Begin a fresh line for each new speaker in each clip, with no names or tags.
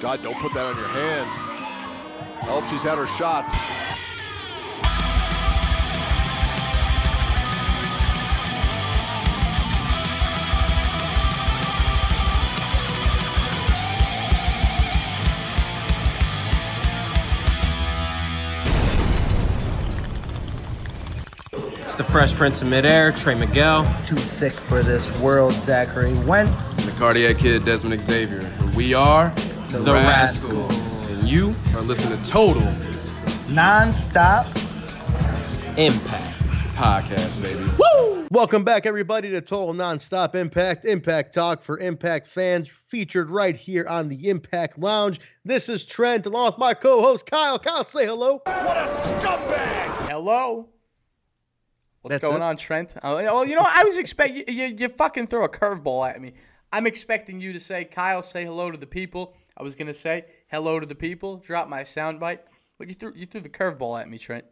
God, don't put that on your hand. I hope she's had her shots.
It's the Fresh Prince of Midair, Trey Miguel.
Too sick for this world, Zachary Wentz.
The Cardiac Kid, Dezmond Xavier. We are
The
The
Rascals.
Rascals.
And you are listening to Total
Non-stop.
Impact.
Podcast, baby. Woo!
Welcome back, everybody, to Total Nonstop Impact Impact Talk for Impact fans, featured right here on the Impact Lounge. This is Trent, along with my co-host Kyle. Kyle, say hello. What a scumbag!
Hello. What's
That's
going
it?
on, Trent? Oh, well, you know, I was expecting you, you. You fucking throw a curveball at me. I'm expecting you to say, "Kyle, say hello to the people." I was gonna say hello to the people. Drop my soundbite, but you threw you threw the curveball at me, Trent.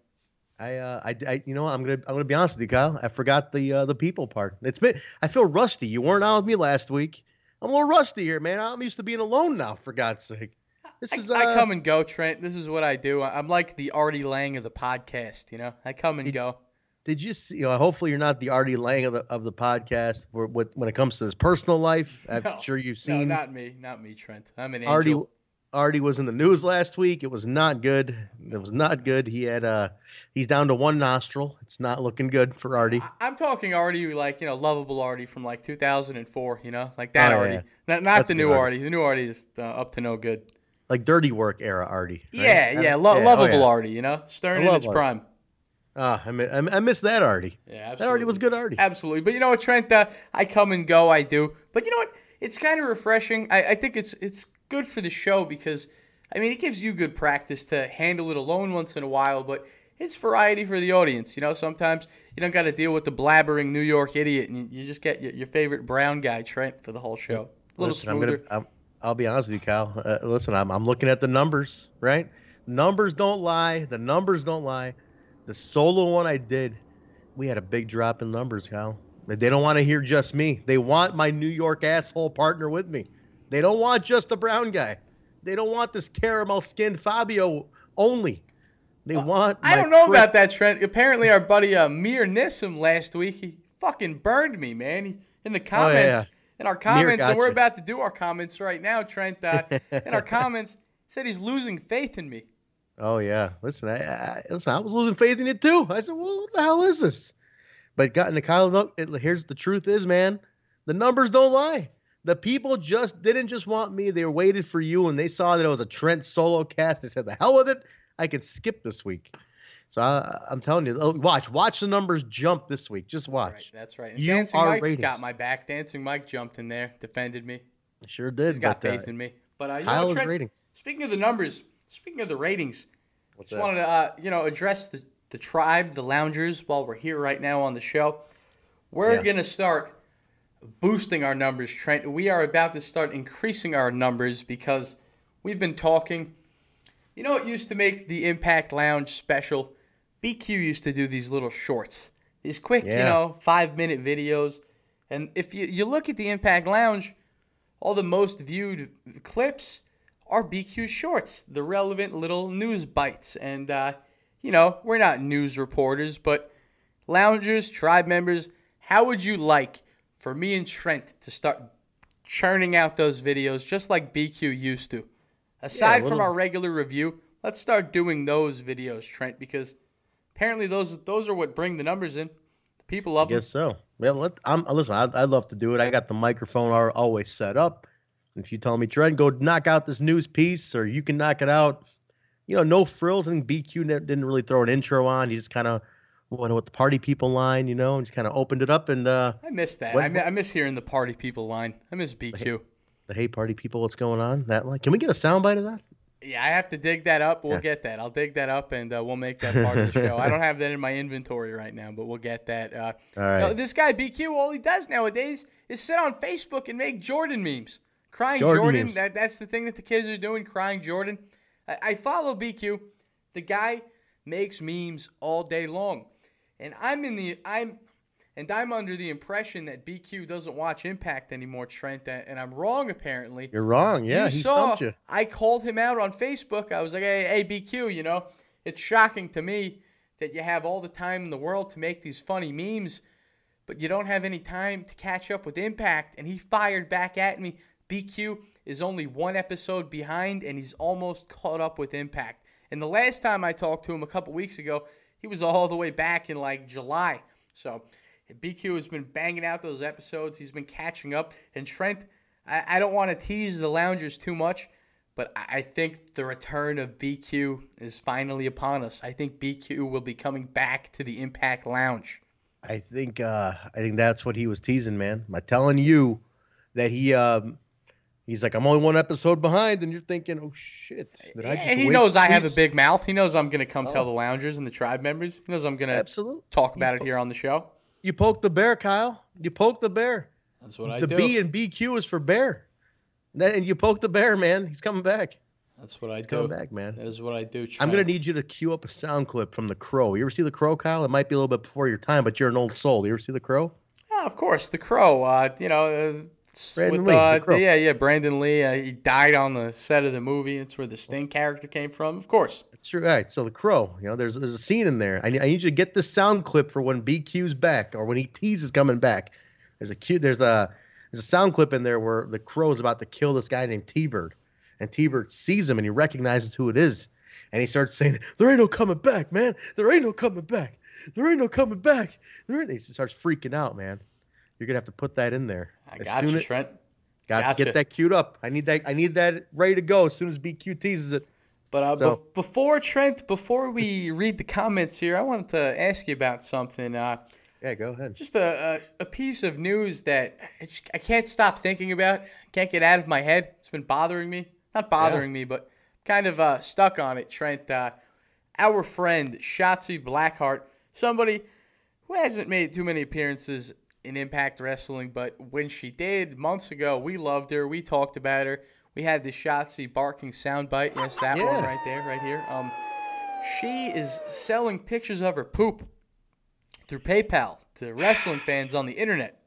I, uh, I, I, you know, I'm gonna, I'm gonna be honest with you, Kyle. I forgot the, uh, the people part. It's been, I feel rusty. You weren't on with me last week. I'm a little rusty here, man. I'm used to being alone now. For God's sake, this
I,
is. Uh,
I come and go, Trent. This is what I do. I'm like the Artie Lange of the podcast. You know, I come and go.
Did you see? You know, hopefully you're not the Artie Lange of the of the podcast. With, when it comes to his personal life, I'm
No,
sure you've
No,
seen.
not me, not me, Trent. I'm an
Artie
angel.
Artie was in the news last week. It was not good. It was not good. He had uh he's down to one nostril. It's not looking good for Artie.
I'm talking Artie, like you know, lovable Artie from like 2004. You know, like that
Oh,
Artie,
yeah.
not not
That's
the new
Artie.
Artie. The new Artie is uh, up to no good.
Like dirty work era Artie. right?
Yeah, yeah, lo-
oh,
lovable
yeah.
Artie. You know, Stern in its
Artie.
prime.
Ah, I, mi- I, mi- I miss that Artie.
Yeah, absolutely. That.
Artie was good Artie.
Absolutely, but you know what, Trent? Uh, I come and go. I do, but you know what? It's kind of refreshing. I, I think it's it's good for the show because I mean it gives you good practice to handle it alone once in a while, but it's variety for the audience. You know, sometimes you don't got to deal with the blabbering New York idiot, and you, you just get your, your favorite brown guy, Trent, for the whole show. A little
Listen, I'm
smoother.
gonna, I'm, I'll be honest with you, Kyle. Uh, listen, I'm, I'm looking at the numbers, right? Numbers don't lie. The numbers don't lie. The solo one I did, we had a big drop in numbers, Kyle. They don't want to hear just me. They want my New York asshole partner with me. They don't want just the brown guy. They don't want this caramel skinned Fabio only. They want.
I don't know
prick-
about that, Trent. Apparently, our buddy uh, Mir Nissim last week, he fucking burned me, man. He, in the comments,
Oh, yeah.
in our comments, and we're about to do our comments right now, Trent. Uh, in our comments, said he's losing faith in me.
Oh yeah, listen, I, I listen. I was losing faith in it too. I said, "Well, what the hell is this?" But got into Kyle. Look, it, here's the truth: is man, the numbers don't lie. The people just didn't just want me; they waited for you, and they saw that it was a Trent solo cast. They said, "The hell with it! I could skip this week." So I, I'm telling you, oh, watch, watch the numbers jump this week. Just
Right,
watch.
that's right. And
You
Dancing
are
Mike's
ratings.
got my back. Dancing Mike jumped in there, defended me.
Sure did.
He's got
but, uh,
faith in me. But uh, you know Trent?
ratings.
Speaking of the numbers, speaking of the ratings,
What's
just
that?
wanted to uh, you know address the the tribe, the loungers, while we're here right now on the show. We're
Yeah.
gonna start boosting our numbers, Trent. We are about to start increasing our numbers because we've been talking. You know what used to make the Impact Lounge special? BQ used to do these little shorts, these quick, you know, five minute videos. And if you, you look at the Impact Lounge, all the most viewed clips are BQ shorts, the relevant little news bites. And, uh, you know, we're not news reporters, but loungers, tribe members, how would you like for me and Trent to start churning out those videos just like BQ used to? Aside from
little-
our regular review, let's start doing those videos, Trent, because apparently those those are what bring the numbers in. The people love them.
Guess so. Well, let, I'm listen. I'd, I'd love to do it. I got the microphone al- always set up. If you tell me, Trent, go knock out this news piece, or you can knock it out. You know, no frills. I think BQ didn't really throw an intro on. He just kind of went with the party people line, you know, and just kind of opened it up. And uh,
I miss that.
What-
I, mi- I miss hearing the party people line. I miss BQ.
the hey party people, what's going on? That line. Can we get a soundbite of that?
Yeah, I have to dig that up. We'll
Yeah.
get that. I'll dig that up and uh, we'll make that part of the show. I don't have that in my inventory right now, but we'll get that. Uh,
All right.
no, this guy BQ, all he does nowadays is sit on Facebook and make Jordan memes. Crying
Jordan
Jordan. That, that's the thing that the kids are doing. Crying Jordan. I, I follow BQ. The guy makes memes all day long, and I'm in the I'm And I'm under the impression that BQ doesn't watch Impact anymore, Trent, and I'm wrong apparently.
You're wrong. Yeah,
you
he
saw,
stumped you.
I called him out on Facebook. I was like, hey, hey, BQ, you know, it's shocking to me that you have all the time in the world to make these funny memes, but you don't have any time to catch up with Impact. And he fired back at me. BQ is only one episode behind, and he's almost caught up with Impact. And the last time I talked to him a couple weeks ago, he was all the way back in like July. So BQ has been banging out those episodes. He's been catching up. And Trent, I, I don't want to tease the loungers too much, but I, I think the return of BQ is finally upon us. I think BQ will be coming back to the Impact Lounge.
I think uh I think that's what he was teasing, man. By telling you that he um he's like, I'm only one episode behind, and you're thinking, Oh shit. Did I just
and he knows I have a big mouth. He knows I'm going to come tell
Oh.
the loungers and the tribe members. He knows I'm going to
Absolutely.
talk about it here on the show.
You poked the bear, Kyle. You poked the bear.
That's what I
the
do.
The B and BQ is for bear. And you poked the bear, man. He's coming back.
That's what I
He's
do.
coming back, man.
That is what I do.
I'm gonna need you to cue up a sound clip from the Crow. You ever see the Crow, Kyle? It might be a little bit before your time, but you're an old soul. You ever see the Crow?
Yeah, of course, the Crow. Uh, you know, uh, it's
Brandon
with,
Lee,
uh, yeah, yeah, Brandon Lee. Uh, he died on the set of the movie. It's where the Sting character came from. Of course.
That's true. All right. So the Crow. You know, there's there's a scene in there. I need, I need you to get the sound clip for when BQ's back or when he teases coming back. There's a cute. There's a there's a sound clip in there where the Crow is about to kill this guy named T-Bird, and T-Bird sees him and he recognizes who it is, and he starts saying, "There ain't no coming back, man. There ain't no coming back. There ain't no coming back." There ain't. He starts freaking out, man. You're gonna have to put that in there.
I
As
got
soon
you,
as-
Trent.
Got to
Gotcha.
get that queued up. I need that. I need that ready to go as soon as BQ teases it.
But uh,
So-
bef- before Trent, before we read the comments here, I wanted to ask you about something. Uh,
Yeah, go ahead.
just a, a, a piece of news that I, just, I can't stop thinking about. Can't get out of my head. It's been bothering me. Not bothering me, but kind of uh, stuck on it. Trent, uh, our friend Shotzi Blackheart, somebody who hasn't made too many appearances in Impact Wrestling, but when she did months ago, we loved her. We talked about her. We had the Shotzi barking soundbite. Yes, that one right there, right here. Um, she is selling pictures of her poop through PayPal to wrestling fans on the internet.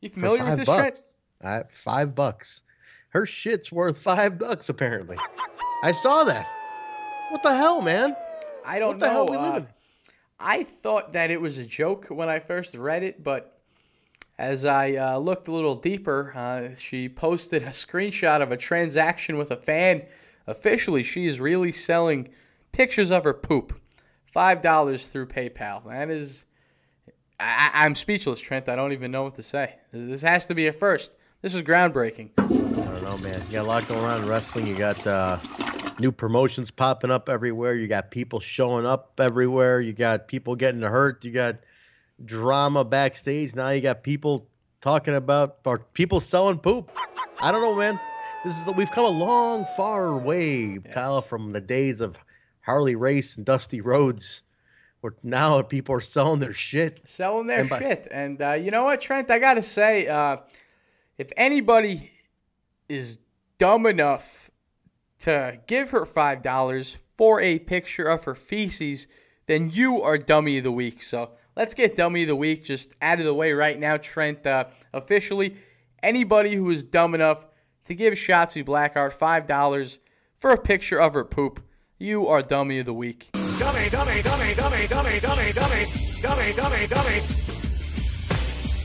You familiar with this,
bucks. I, five bucks. Her shit's worth five bucks apparently. I saw that. What the hell, man?
I don't
What the
know.
hell we
uh,
living?
I thought that it was a joke when I first read it, but as I uh, looked a little deeper, uh, she posted a screenshot of a transaction with a fan. Officially, she is really selling pictures of her poop. Five dollars through PayPal. That is, I, I'm speechless, Trent. I don't even know what to say. This this has to be a first. This is groundbreaking.
I don't know, man. You got a lot going on in wrestling. You got uh, new promotions popping up everywhere. You got people showing up everywhere. You got people getting hurt. You got drama backstage. Now you got people talking about or people selling poop. I don't know, man. This is the, we've come a long, far way, Kyle, from the days of Harley Race and Dusty Rhodes, where now people are selling their shit.
selling their
And by-
shit. And uh, you know what, Trent? I gotta say, uh, if anybody is dumb enough to give her five dollars for a picture of her feces, then you are dummy of the week. So let's get dummy of the week just out of the way right now, Trent. Uh, officially, anybody who is dumb enough to give Shotzi Blackheart five dollars for a picture of her poop, you are dummy of the week.
Dummy, dummy, dummy, dummy, dummy, dummy, dummy, dummy, dummy, dummy.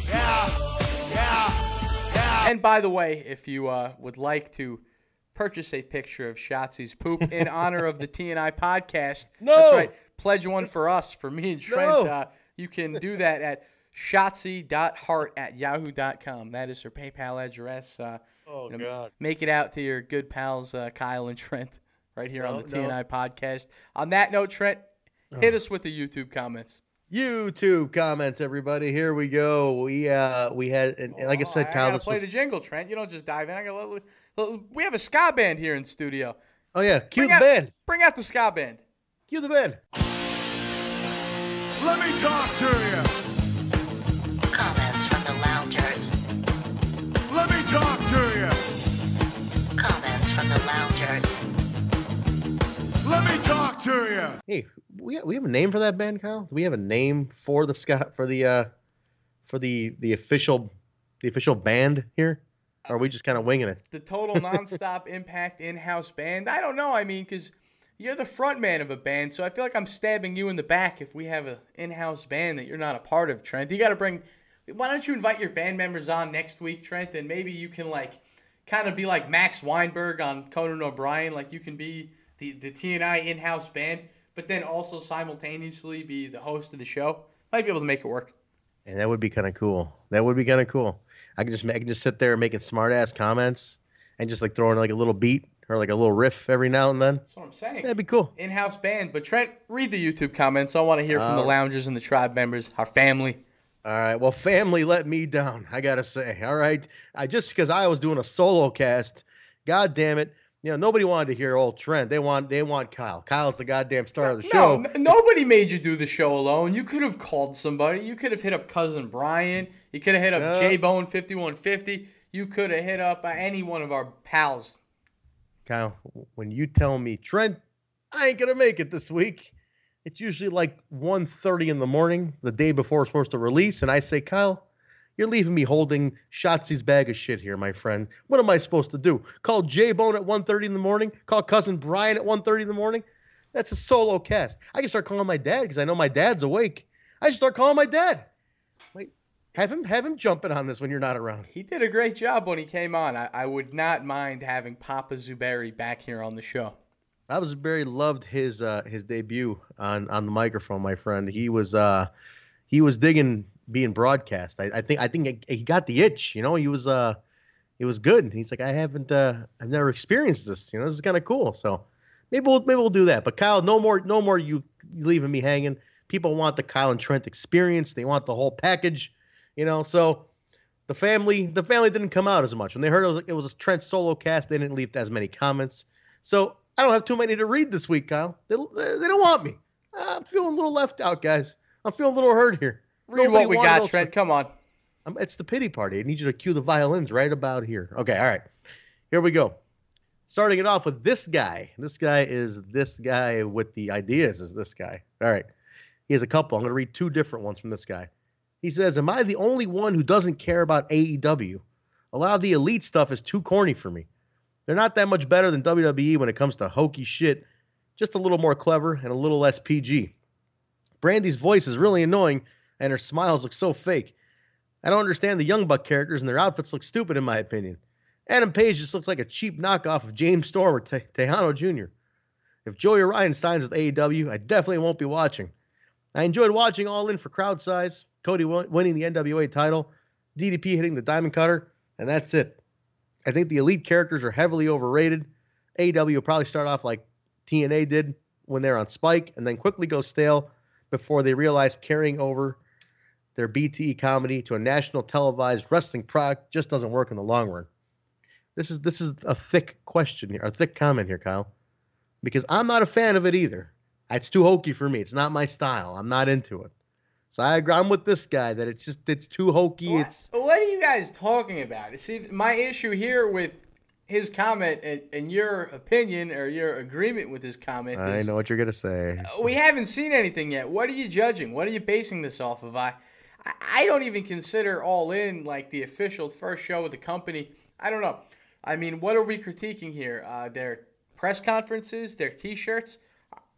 Yeah, yeah, yeah.
And by the way, if you uh, would like to purchase a picture of Shotzi's poop in honor of the TNI podcast,
No!
that's right. Pledge one for us, for me and Trent.
No!
Uh, you can do that at shotzi.heart at yahoo.com. That is her PayPal address. Uh,
Oh
you know, Make it out to your good pals, uh, Kyle and Trent, right here on
No,
the
no.
TNI podcast. On that note, Trent, hit us with the YouTube comments.
YouTube comments, everybody. Here we go. We uh we had and like I
Oh,
said,
I
Kyle,
gotta play
was
the jingle, Trent. You don't just dive in. I gotta let- let- we have a ska band here in studio.
Oh yeah, cue
Bring
the
out,
band.
Bring out the ska band.
Cue the band.
Let me talk to you.
Comments from the loungers.
Let me talk to you.
Comments from the loungers.
Let me talk to you.
Hey, we we have a name for that band, Kyle? Do we have a name for the Scott for the uh for the the official the official band here? Or are we just kind of winging it?
The total nonstop impact in-house band. I don't know. I mean, because you're the front man of a band, so I feel like I'm stabbing you in the back if we have an in-house band that you're not a part of, Trent. You got to bring. Why don't you invite your band members on next week, Trent, and maybe you can like kind of be like Max Weinberg on Conan O'Brien, like you can be the the TNI in-house band, but then also simultaneously be the host of the show. Might be able to make it work.
And that would be kind of cool. That would be kind of cool. I can just I can just sit there making smart ass comments and just like throwing like a little beat or like a little riff every now and then.
That's what I'm saying.
That'd be cool.
In-house band. But Trent, read the YouTube comments. I want to hear from the
Uh,
loungers and the tribe members, our family.
All right. Well, family let me down. I gotta say. All right. I just because I was doing a solo cast. God damn it. You know nobody wanted to hear old Trent. They want they want Kyle. Kyle's the goddamn star of the
No,
show.
n- nobody made you do the show alone. You could have called somebody. You could have hit up cousin Brian. You could have hit up
Yeah.
J Bone fifty one fifty. You could have hit up uh, any one of our pals.
Kyle, when you tell me Trent, I ain't gonna make it this week. It's usually like 1.30 in the morning, the day before it's supposed to release, and I say, Kyle, you're leaving me holding Shotzi's bag of shit here, my friend. What am I supposed to do? Call J Bone at 1.30 in the morning? Call cousin Brian at 1.30 in the morning? That's a solo cast. I can start calling my dad because I know my dad's awake. I should start calling my dad. Wait, have him have him jumping on this when you're not around.
He did a great job when he came on. I, I would not mind having Papa Zuberi back here on the show.
I was very loved his uh his debut on on the microphone, my friend. He was uh he was digging being broadcast. I, I think I think he got the itch. You know, he was uh he was good. And he's like, I haven't uh I've never experienced this. You know, this is kind of cool. So maybe we'll maybe we'll do that. But Kyle, no more no more you leaving me hanging. People want the Kyle and Trent experience. They want the whole package. You know, so the family the family didn't come out as much when they heard it was, it was a Trent solo cast. They didn't leave as many comments. So I don't have too many to read this week, Kyle. They, they don't want me. I'm feeling a little left out, guys. I'm feeling a little hurt here.
Read
Nobody
what we got, Trent. Come on.
Um, it's the pity party. I need you to cue the violins right about here. Okay, all right. Here we go. Starting it off with this guy. This guy is this guy with the ideas, is this guy. All right. He has a couple. I'm going to read two different ones from this guy. He says, Am I the only one who doesn't care about AEW? A lot of the elite stuff is too corny for me. They're not that much better than WWE when it comes to hokey shit, just a little more clever and a little less PG. Brandi's voice is really annoying, and her smiles look so fake. I don't understand the Young Buck characters, and their outfits look stupid, in my opinion. Adam Page just looks like a cheap knockoff of James Storm or Te- Texano Jr. If Joey Ryan signs with AEW, I definitely won't be watching. I enjoyed watching All In for crowd size, Cody winning the NWA title, DDP hitting the Diamond Cutter, and that's it. I think the elite characters are heavily overrated. AW will probably start off like TNA did when they're on Spike, and then quickly go stale before they realize carrying over their BTE comedy to a national televised wrestling product just doesn't work in the long run. This is this is a thick question here, a thick comment here, Kyle, because I'm not a fan of it either. It's too hokey for me. It's not my style. I'm not into it. So I agree. I'm with this guy that it's just it's too hokey.
What,
It's
what are you guys talking about? See, my issue here with his comment and, and your opinion or your agreement with his comment
I
is
know what you're gonna say.
we haven't seen anything yet. What are you judging? What are you basing this off of? I, I- don't even consider All In like the official first show of the company. I don't know. I mean, what are we critiquing here? Uh, their press conferences, their T-shirts.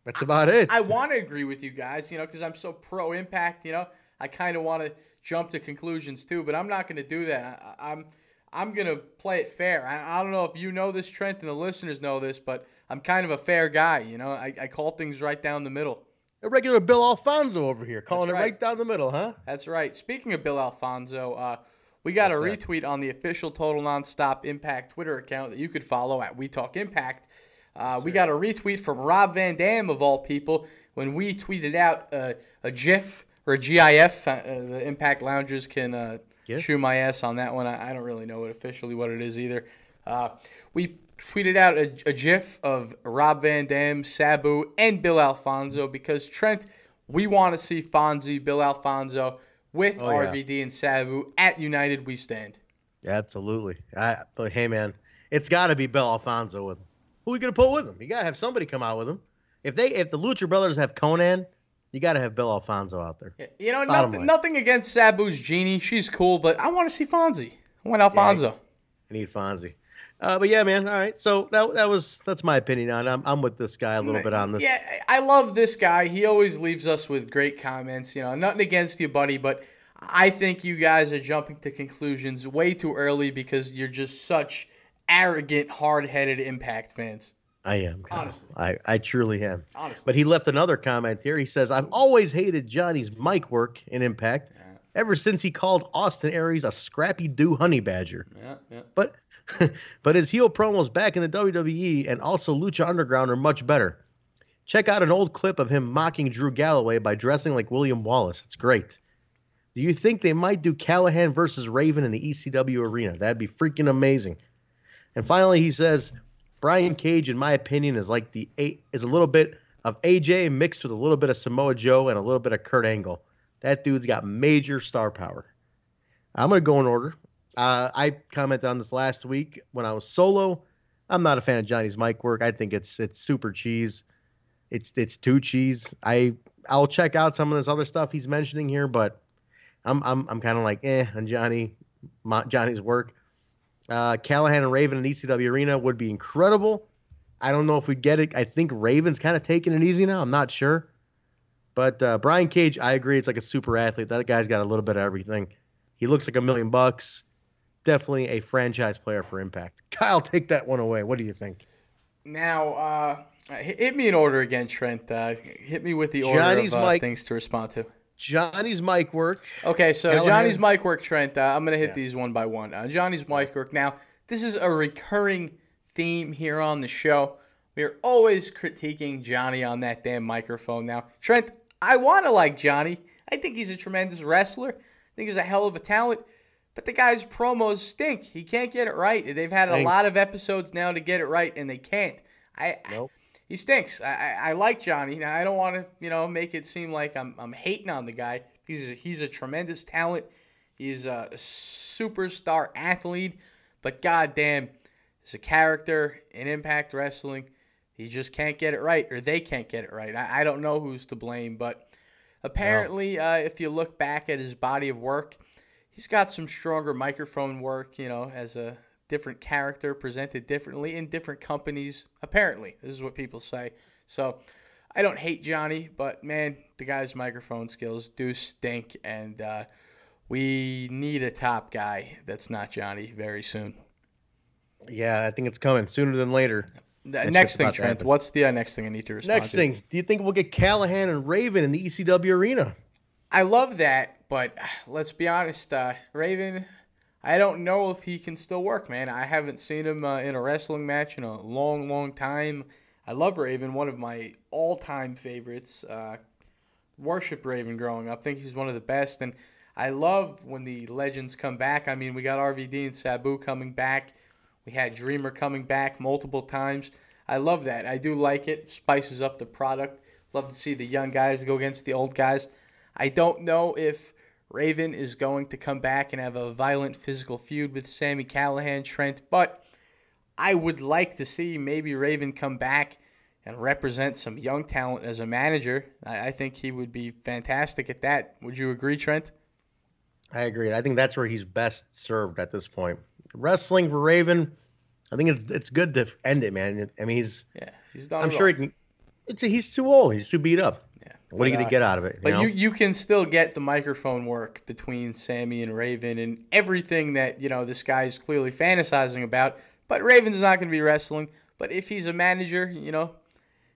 That's about it.
I want to agree with you guys, you know, because I'm so pro Impact. You know, I kind of want to jump to conclusions too, but I'm not going to do that. I, I'm I'm going to play it fair. I, I don't know if you know this, Trent, and the listeners know this, but I'm kind of a fair guy. You know, I, I call things right down the middle.
a regular Bill Alfonso over here, calling
That's
it
right.
right down the middle, huh?
That's right. Speaking of Bill Alfonso, uh, we got a
What's that?
retweet on the official Total Nonstop Impact Twitter account that you could follow at We Talk Impact. Uh, we got a retweet from Rob Van Dam of all people when we tweeted out uh, a GIF or a GIF. Uh, the Impact Loungers can uh,
GIF?
chew my ass on that one. I, I don't really know it officially what it is either. Uh, we tweeted out a, a GIF of Rob Van Dam, Sabu, and Bill Alfonso because Trent, we want to see Fonzie, Bill Alfonso with
Oh, yeah.
RVD and Sabu at United We Stand.
Absolutely. I, but hey, man, it's got to be Bill Alfonso with him. Who are we gonna put with him? You gotta have somebody come out with him. If they, if the Lucha Brothers have Konnan, You got to have Bill Alfonso out there.
You know, nothing, nothing against Sabu's Genie. She's cool, but I want to see Fonzie. I want Alfonso.
I need Fonzie. Uh, but yeah, man. All right. So that that was that's my opinion on. I'm I'm with this guy a little bit on this.
Yeah, I love this guy. He always leaves us with great comments. You know, nothing against you, buddy, but I think you guys are jumping to conclusions way too early because you're just such arrogant, hard-headed Impact fans.
I am. Kyle.
Honestly.
I I truly am.
Honestly.
But he left another comment here. He says, "I've always hated Johnny's mic work in Impact, ever since he called Austin Aries a scrappy do honey badger."
Yeah, yeah.
But but his heel promos back in the WWE and also Lucha Underground are much better. Check out an old clip of him mocking Drew Galloway by dressing like William Wallace. It's great. Do you think they might do Callihan versus Raven in the ECW arena? That'd be freaking amazing. And finally, he says, Brian Cage, in my opinion, is like the eight is a little bit of AJ mixed with a little bit of Samoa Joe and a little bit of Kurt Angle. That dude's got major star power. I'm gonna go in order. Uh, I commented on this last week when I was solo. I'm not a fan of Johnny's mic work. I think it's it's super cheese. It's it's too cheese. I I'll check out some of this other stuff he's mentioning here, but I'm I'm I'm kind of like eh on Johnny my, Johnny's work. Uh, Callihan and Raven in ECW Arena would be incredible. I don't know if we'd get it. I think Raven's kind of taking it easy now. I'm not sure. But uh, Brian Cage, I agree. It's like a super athlete. That guy's got a little bit of everything. He looks like a million bucks. Definitely a franchise player for Impact. Kyle, take that one away. What do you think?
Now, uh, hit me in order again, Trent. Uh, hit me with the order
Johnny's
of uh,
mic-
things to respond to.
Johnny's mic work.
Okay, so
Callihan.
Johnny's mic work, Trent. Uh, I'm gonna hit
Yeah.
these one by one. Uh, Johnny's mic work. Now, this is a recurring theme here on the show. We are always critiquing Johnny on that damn microphone. Now, Trent, I want to like Johnny. I think he's a tremendous wrestler. I think he's a hell of a talent. But the guy's promos stink. He can't get it right. They've had a lot of episodes now to get it right, and they can't. I,
Nope.
He stinks. I, I, I like Johnny. Now I don't want to, you know, make it seem like I'm, I'm hating on the guy. He's a, he's a tremendous talent. He's a superstar athlete, but goddamn, as a character in Impact Wrestling, he just can't get it right, or they can't get it right. I, I don't know who's to blame, but apparently, uh, if you look back at his body of work, he's got some stronger microphone work. You know, as a different character presented differently in different companies. Apparently, this is what people say. So, I don't hate Johnny, but man, the guy's microphone skills do stink, and uh, we need a top guy that's not Johnny very soon.
Yeah, I think it's coming sooner than later.
The next thing, Trent. What's the uh, next thing I need to respond
Next
to?
thing, do you think we'll get Callihan and Raven in the ECW arena?
I love that, but let's be honest, uh, Raven. I don't know if he can still work, man. I haven't seen him uh, in a wrestling match in a long, long time. I love Raven, one of my all-time favorites. Uh, worship Raven growing up. think he's one of the best, and I love when the legends come back. I mean, we got RVD and Sabu coming back. We had Dreamer coming back multiple times. I love that. I do like it. Spices up the product. Love to see the young guys go against the old guys. I don't know if Raven is going to come back and have a violent physical feud with Sami Callihan, Trent, but I would like to see maybe Raven come back and represent some young talent as a manager. I, I think he would be fantastic at that. Would you agree, Trent?
I agree. I think that's where he's best served at this point. Wrestling for Raven, I think it's it's good to end it, man. I mean, he's
Yeah, he's done.
I'm sure
all.
he can. It's, he's too old. He's too beat up. What are you gonna
uh,
get out of it? You
But
know?
you you can still get the microphone work between Sami and Raven and everything that you know this guy's clearly fantasizing about. But Raven's not going to be wrestling. But if he's a manager, you know,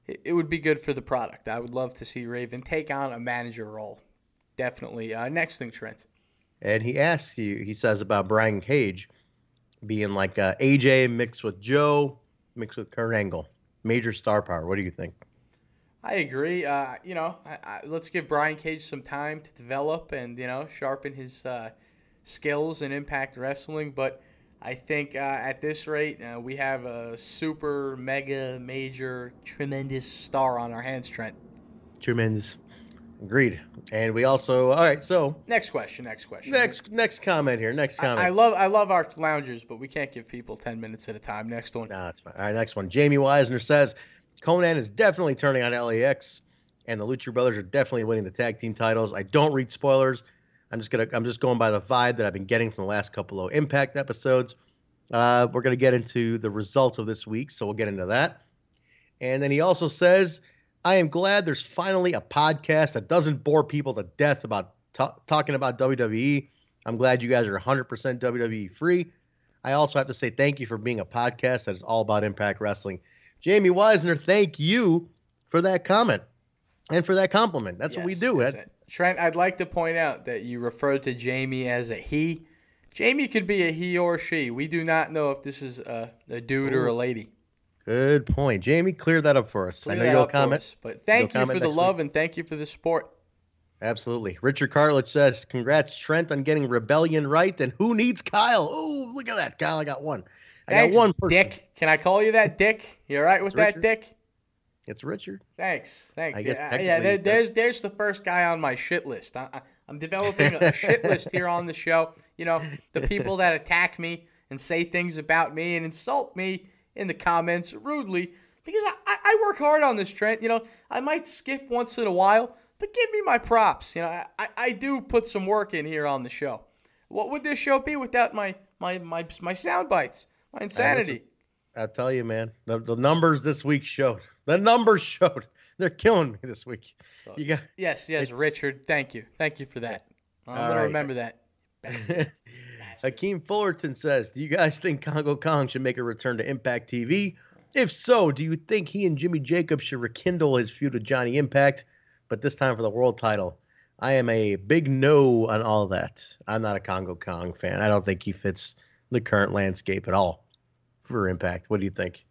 it, it would be good for the product. I would love to see Raven take on a manager role. Definitely. Uh, next thing, Trent.
and he asks you. He says about Brian Cage being like uh, AJ mixed with Joe, mixed with Kurt Angle, major star power. What do you think?
I agree. Uh, you know, I, I, let's give Brian Cage some time to develop and you know sharpen his uh, skills in Impact Wrestling. But I think uh, at this rate, uh, we have a super, mega, major, tremendous star on our hands, Trent.
Tremendous. Agreed. And we also all right. So
Next question. Next question.
next next comment here. Next comment.
I, I love I love our loungers, but we can't give people ten minutes at a time. Next one.
No, that's fine. All right, next one. Jamie Wisner says Konnan is definitely turning on LAX. and the Lucha Brothers are definitely winning the tag team titles. I don't read spoilers. I'm just gonna I'm just going by the vibe that I've been getting from the last couple of Impact episodes. Uh, we're gonna get into the results of this week, so we'll get into that. And then he also says, "I am glad there's finally a podcast that doesn't bore people to death about ta- talking about WWE. I'm glad you guys are 100% WWE free. I also have to say thank you for being a podcast that is all about Impact Wrestling. Jamie Weisner, thank you for that comment and for that compliment. That's what we do.
yes,
That-
Trent, I'd like to point out that you referred to Jamie as a he. Jamie could be a he or she. We do not know if this is a, a dude or a lady.
Good point. Jamie, clear that up for us.
Clear
I know you'll comment.
us. But thank
You'll
you for the love and thank you for the support.
Absolutely. Richard Carlich says, Congrats, Trent, on getting Rebellion right. And who needs Kyle? Oh, look at that. Kyle, I got one. I
Thanks,
got one person.
Dick. Can I call you that, Dick? You all right with
It's
that,
Richard.
Dick?
It's Richard.
Thanks, thanks.
I
yeah, yeah there, there's there's the first guy on my shit list. I, I, I'm developing a shit list here on the show. You know, the people that attack me and say things about me and insult me in the comments rudely because I, I, work hard on this, Trent. You know, I might skip once in a while, but give me my props. You know, I, I, I do put some work in here on the show. What would this show be without my my my my sound bites, my insanity?
I'll tell you, man. The, the numbers this week showed. The numbers showed. They're killing me this week. You got
Yes, yes, Richard. Thank you, thank you for that. I'm gonna
right.
remember that.
Hakeem Fullerton says, "Do you guys think Kongo Kong should make a return to Impact TV? If so, do you think he and Jimmy Jacobs should rekindle his feud with Johnny Impact, but this time for the world title?" I am a big no on all that. I'm not a Kongo Kong fan. I don't think he fits the current landscape at all for Impact. What do you think?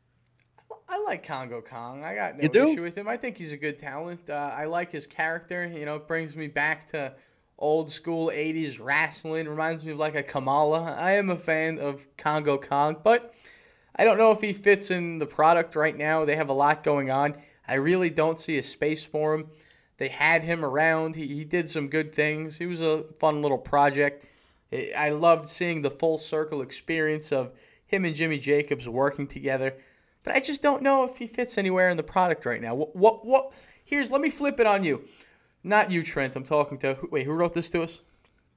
I like Kongo Kong. I got no issue with him. I think he's a good talent. Uh, I like his character. You know, it brings me back to old school 80s wrestling. Reminds me of like a Kamala. I am a fan of Kongo Kong, but I don't know if he fits in the product right now. They have a lot going on. I really don't see a space for him. They had him around. He, he did some good things. He was a fun little project. I I loved seeing the full circle experience of him and Jimmy Jacobs working together. But I just don't know if he fits anywhere in the product right now. What what what Here's let me flip it on you. Not you, Trent. I'm talking to wait, who wrote this to us?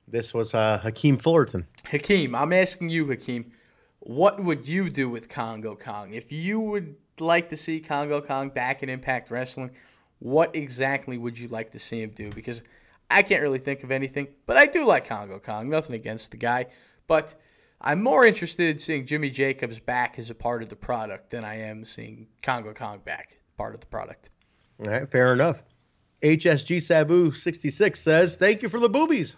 This was uh, Hakeem Fullerton.
Hakeem, I'm asking you, Hakeem, what would you do with Kongo Kong? If you would like to see Kongo Kong back in Impact Wrestling, what exactly would you like to see him do? Because I can't really think of anything, but I do like Kongo Kong. Nothing against the guy, but I'm more interested in seeing Jimmy Jacobs back as a part of the product than I am seeing Kongo Kong back part of the product.
All right, fair enough. HSG Sabu 66 says, Thank you for the boobies.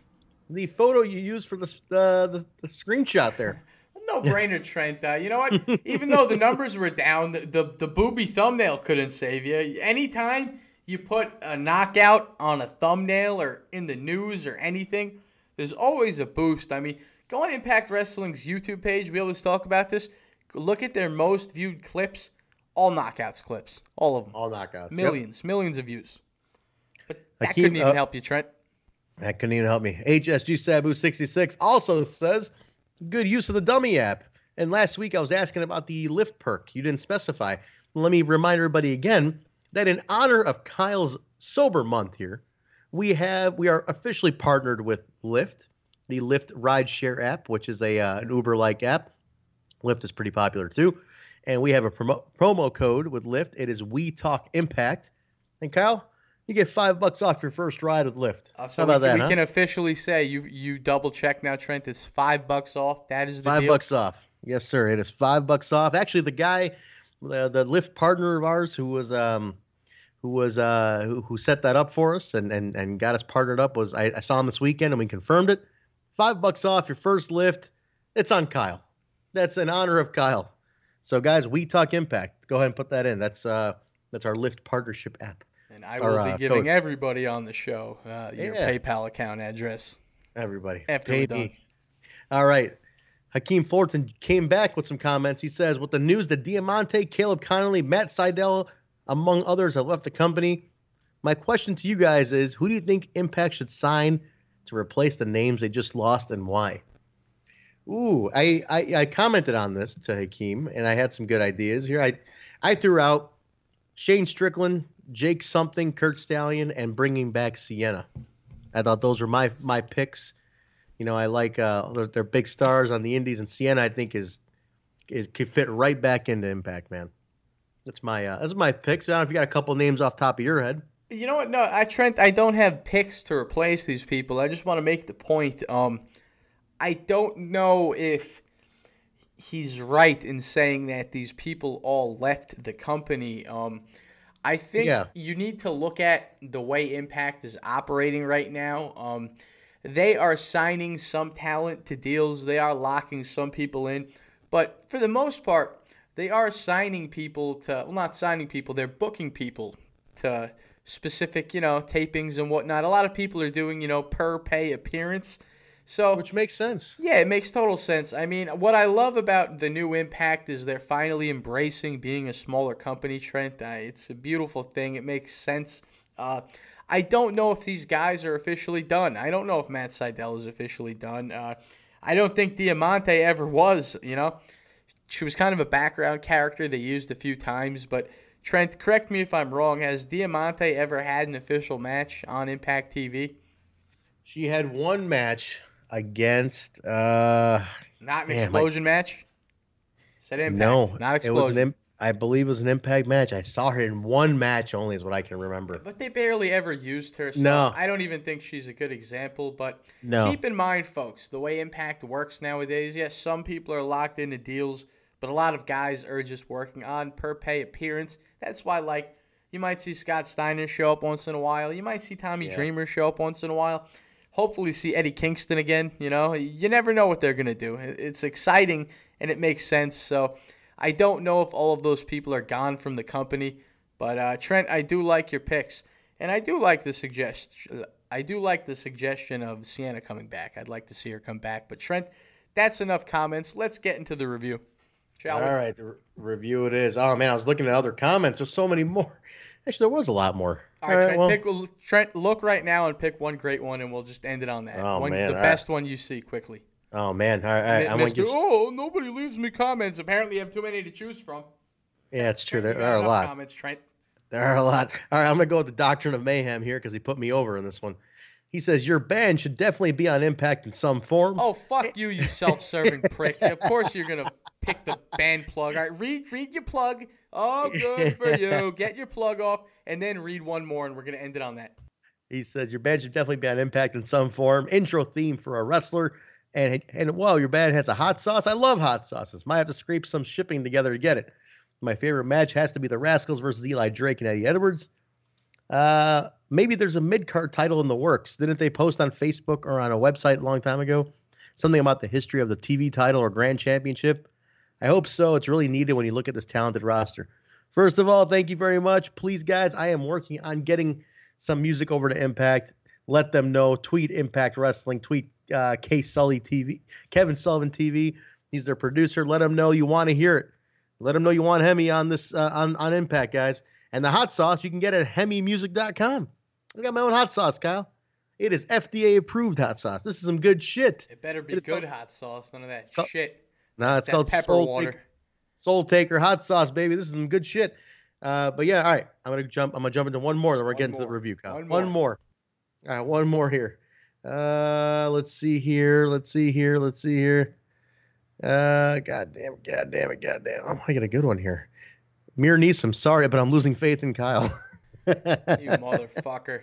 The photo you used for the, uh, the, the screenshot there.
No brainer, Trent. Uh, you know what? Even though the numbers were down, the, the the booby thumbnail couldn't save you. Anytime you put a knockout on a thumbnail or in the news or anything, there's always a boost. I mean, go on Impact Wrestling's YouTube page. We always talk about this. Look at their most viewed clips. All knockouts clips. All of them.
All knockouts. Yep.
Millions, millions of views. But that
Hakeem,
couldn't even
uh,
help you, Trent.
That couldn't even help me. HSG Sabu 66 also says, good use of the dummy app. And last week I was asking about the Lyft perk. You didn't specify. Let me remind everybody again that in honor of Kyle's sober month here, we have we are officially partnered with Lyft, the Lyft rideshare app, which is a uh, an Uber-like app. Lyft is pretty popular too, and we have a promo promo code with Lyft. It is We Talk Impact, and Kyle, you get five bucks off your first ride with Lyft.
Uh, so
How about
we,
that?
we
huh?
can officially say you you double check now, Trent. It's five bucks off. That is the
Five
deal.
bucks off. Yes, sir. It is five bucks off. Actually, the guy, the, the Lyft partner of ours, who was um, who was uh, who, who set that up for us and and and got us partnered up was I, I saw him this weekend and we confirmed it. Five bucks off your first Lyft. It's on Kyle. That's in honor of Kyle. So guys, we talk impact. Go ahead and put that in. That's uh, that's our Lyft partnership app.
And I will
uh,
be giving
code.
everybody on the show uh, your
Yeah.
PayPal account address.
Everybody.
After
Pay
done.
All right. Hakeem Fulton came back with some comments. He says, with the news that Diamante, Caleb Konley, Matt Sydal, among others, have left the company, my question to you guys is who do you think Impact should sign to replace the names they just lost and why? Ooh, I, I, I commented on this to Hakeem and I had some good ideas here. I, I threw out Shane Strickland, Jake something, Curt Stallion, and bringing back Sienna. I thought those were my my picks. You know, I like uh, they're, big stars on the Indies, and Sienna I think is is could fit right back into Impact, man. That's my uh, that's my picks. I don't know if you got a couple names off top of your head.
You know what? No, I Trent, I don't have picks to replace these people. I just want to make the point. Um, I don't know if he's right in saying that these people all left the company. Um, I think
Yeah.
you need to look at the way Impact is operating right now. Um, they are signing some talent to deals. They are locking some people in, but for the most part, they are signing people to. Well, not signing people. They're booking people to specific, you know, tapings and whatnot. A lot of people are doing, you know, per pay appearance. So
Which makes sense.
yeah, it makes total sense. I mean, what I love about the new Impact is they're finally embracing being a smaller company, Trent. It's a beautiful thing. It makes sense. Uh, I don't know if these guys are officially done. I don't know if Matt Sydal is officially done. Uh, I don't think Diamante ever was, you know. She was kind of a background character they used a few times, but Trent, correct me if I'm wrong. Has Diamante ever had an official match on Impact TV?
She had one match against uh
Not an
Man, like-
explosion match? Said Impact.
no,
not explosion.
it was an imp- I believe it was an Impact match. I saw her in one match only, is what I can remember.
But they barely ever used her. So
No.
I don't even think she's a good example. But
No.
keep in mind, folks, the way Impact works nowadays, yes, some people are locked into deals, but a lot of guys are just working on per pay appearance. That's why, like, you might see Scott Steiner show up once in a while. You might see Tommy Dreamer show up once in a while. Hopefully, see Eddie Kingston again. You know, you never know what they're gonna do. It's exciting and it makes sense. So, I don't know if all of those people are gone from the company, but uh, Trent, I do like your picks, and I do like the suggestion. I do like the suggestion of Sienna coming back. I'd like to see her come back. But Trent, that's enough comments. Let's get into the review. Shall
All
we?
right, the re- review it is. Oh man, I was looking at other comments. There's so many more. Actually, there was a lot more.
All right, Trent,
well,
pick, Trent, look right now and pick one great one, and we'll just end it on that.
Oh,
one,
man,
the
all
best one you see quickly.
oh man, all right, all right,
Mi-
I'm gonna give.
Oh, nobody leaves me comments. Apparently, you have too many to choose from.
Yeah, it's true. There, there are a lot.
Comments, Trent.
There are a lot. All right, I'm gonna go with the Doctrine of Mayhem here because he put me over in this one. He says your band should definitely be on Impact in some form.
Oh fuck you, you self-serving prick! Of course you're gonna pick the band plug. All right, read read your plug. Oh, good for you. Get your plug off, and then read one more, and we're gonna end it on that.
He says your band should definitely be on Impact in some form. Intro theme for a wrestler, and and well, your band has a hot sauce. I love hot sauces. Might have to scrape some shipping together to get it. My favorite match has to be the Rascals versus Eli Drake and Eddie Edwards. Uh, maybe there's a mid card title in the works. Didn't they post on Facebook or on a website a long time ago something about the history of the TV title or Grand Championship? I hope so. It's really needed when you look at this talented roster. First of all, thank you very much. Please, guys, I am working on getting some music over to Impact. Let them know. Tweet Impact Wrestling. Tweet uh, K Sully TV, Kevin Sullivan TV. He's their producer. Let them know you want to hear it. Let them know you want Hemi on this uh, on on Impact, guys. And the hot sauce you can get at HemiMusic.com. I got my own hot sauce, Kyle. It is FDA approved hot sauce. This is some good shit.
It better be
It's
good
called-
hot sauce. None of that
called-
shit.
No, it's
that
called
pepper
Soul
water.
Taker, Soul Taker hot sauce, baby. This is some good shit. Uh, but yeah, all right. I'm gonna jump. I'm gonna jump into one more. Then we're getting to the review, Kyle.
One
One
more.
more. All right, one more here. Uh, let's see here. Let's see here. Let's see here. Uh, god damn it. God damn it. God damn. I get a good one here. Mir Niece, I'm sorry, but I'm losing faith in Kyle.
You motherfucker.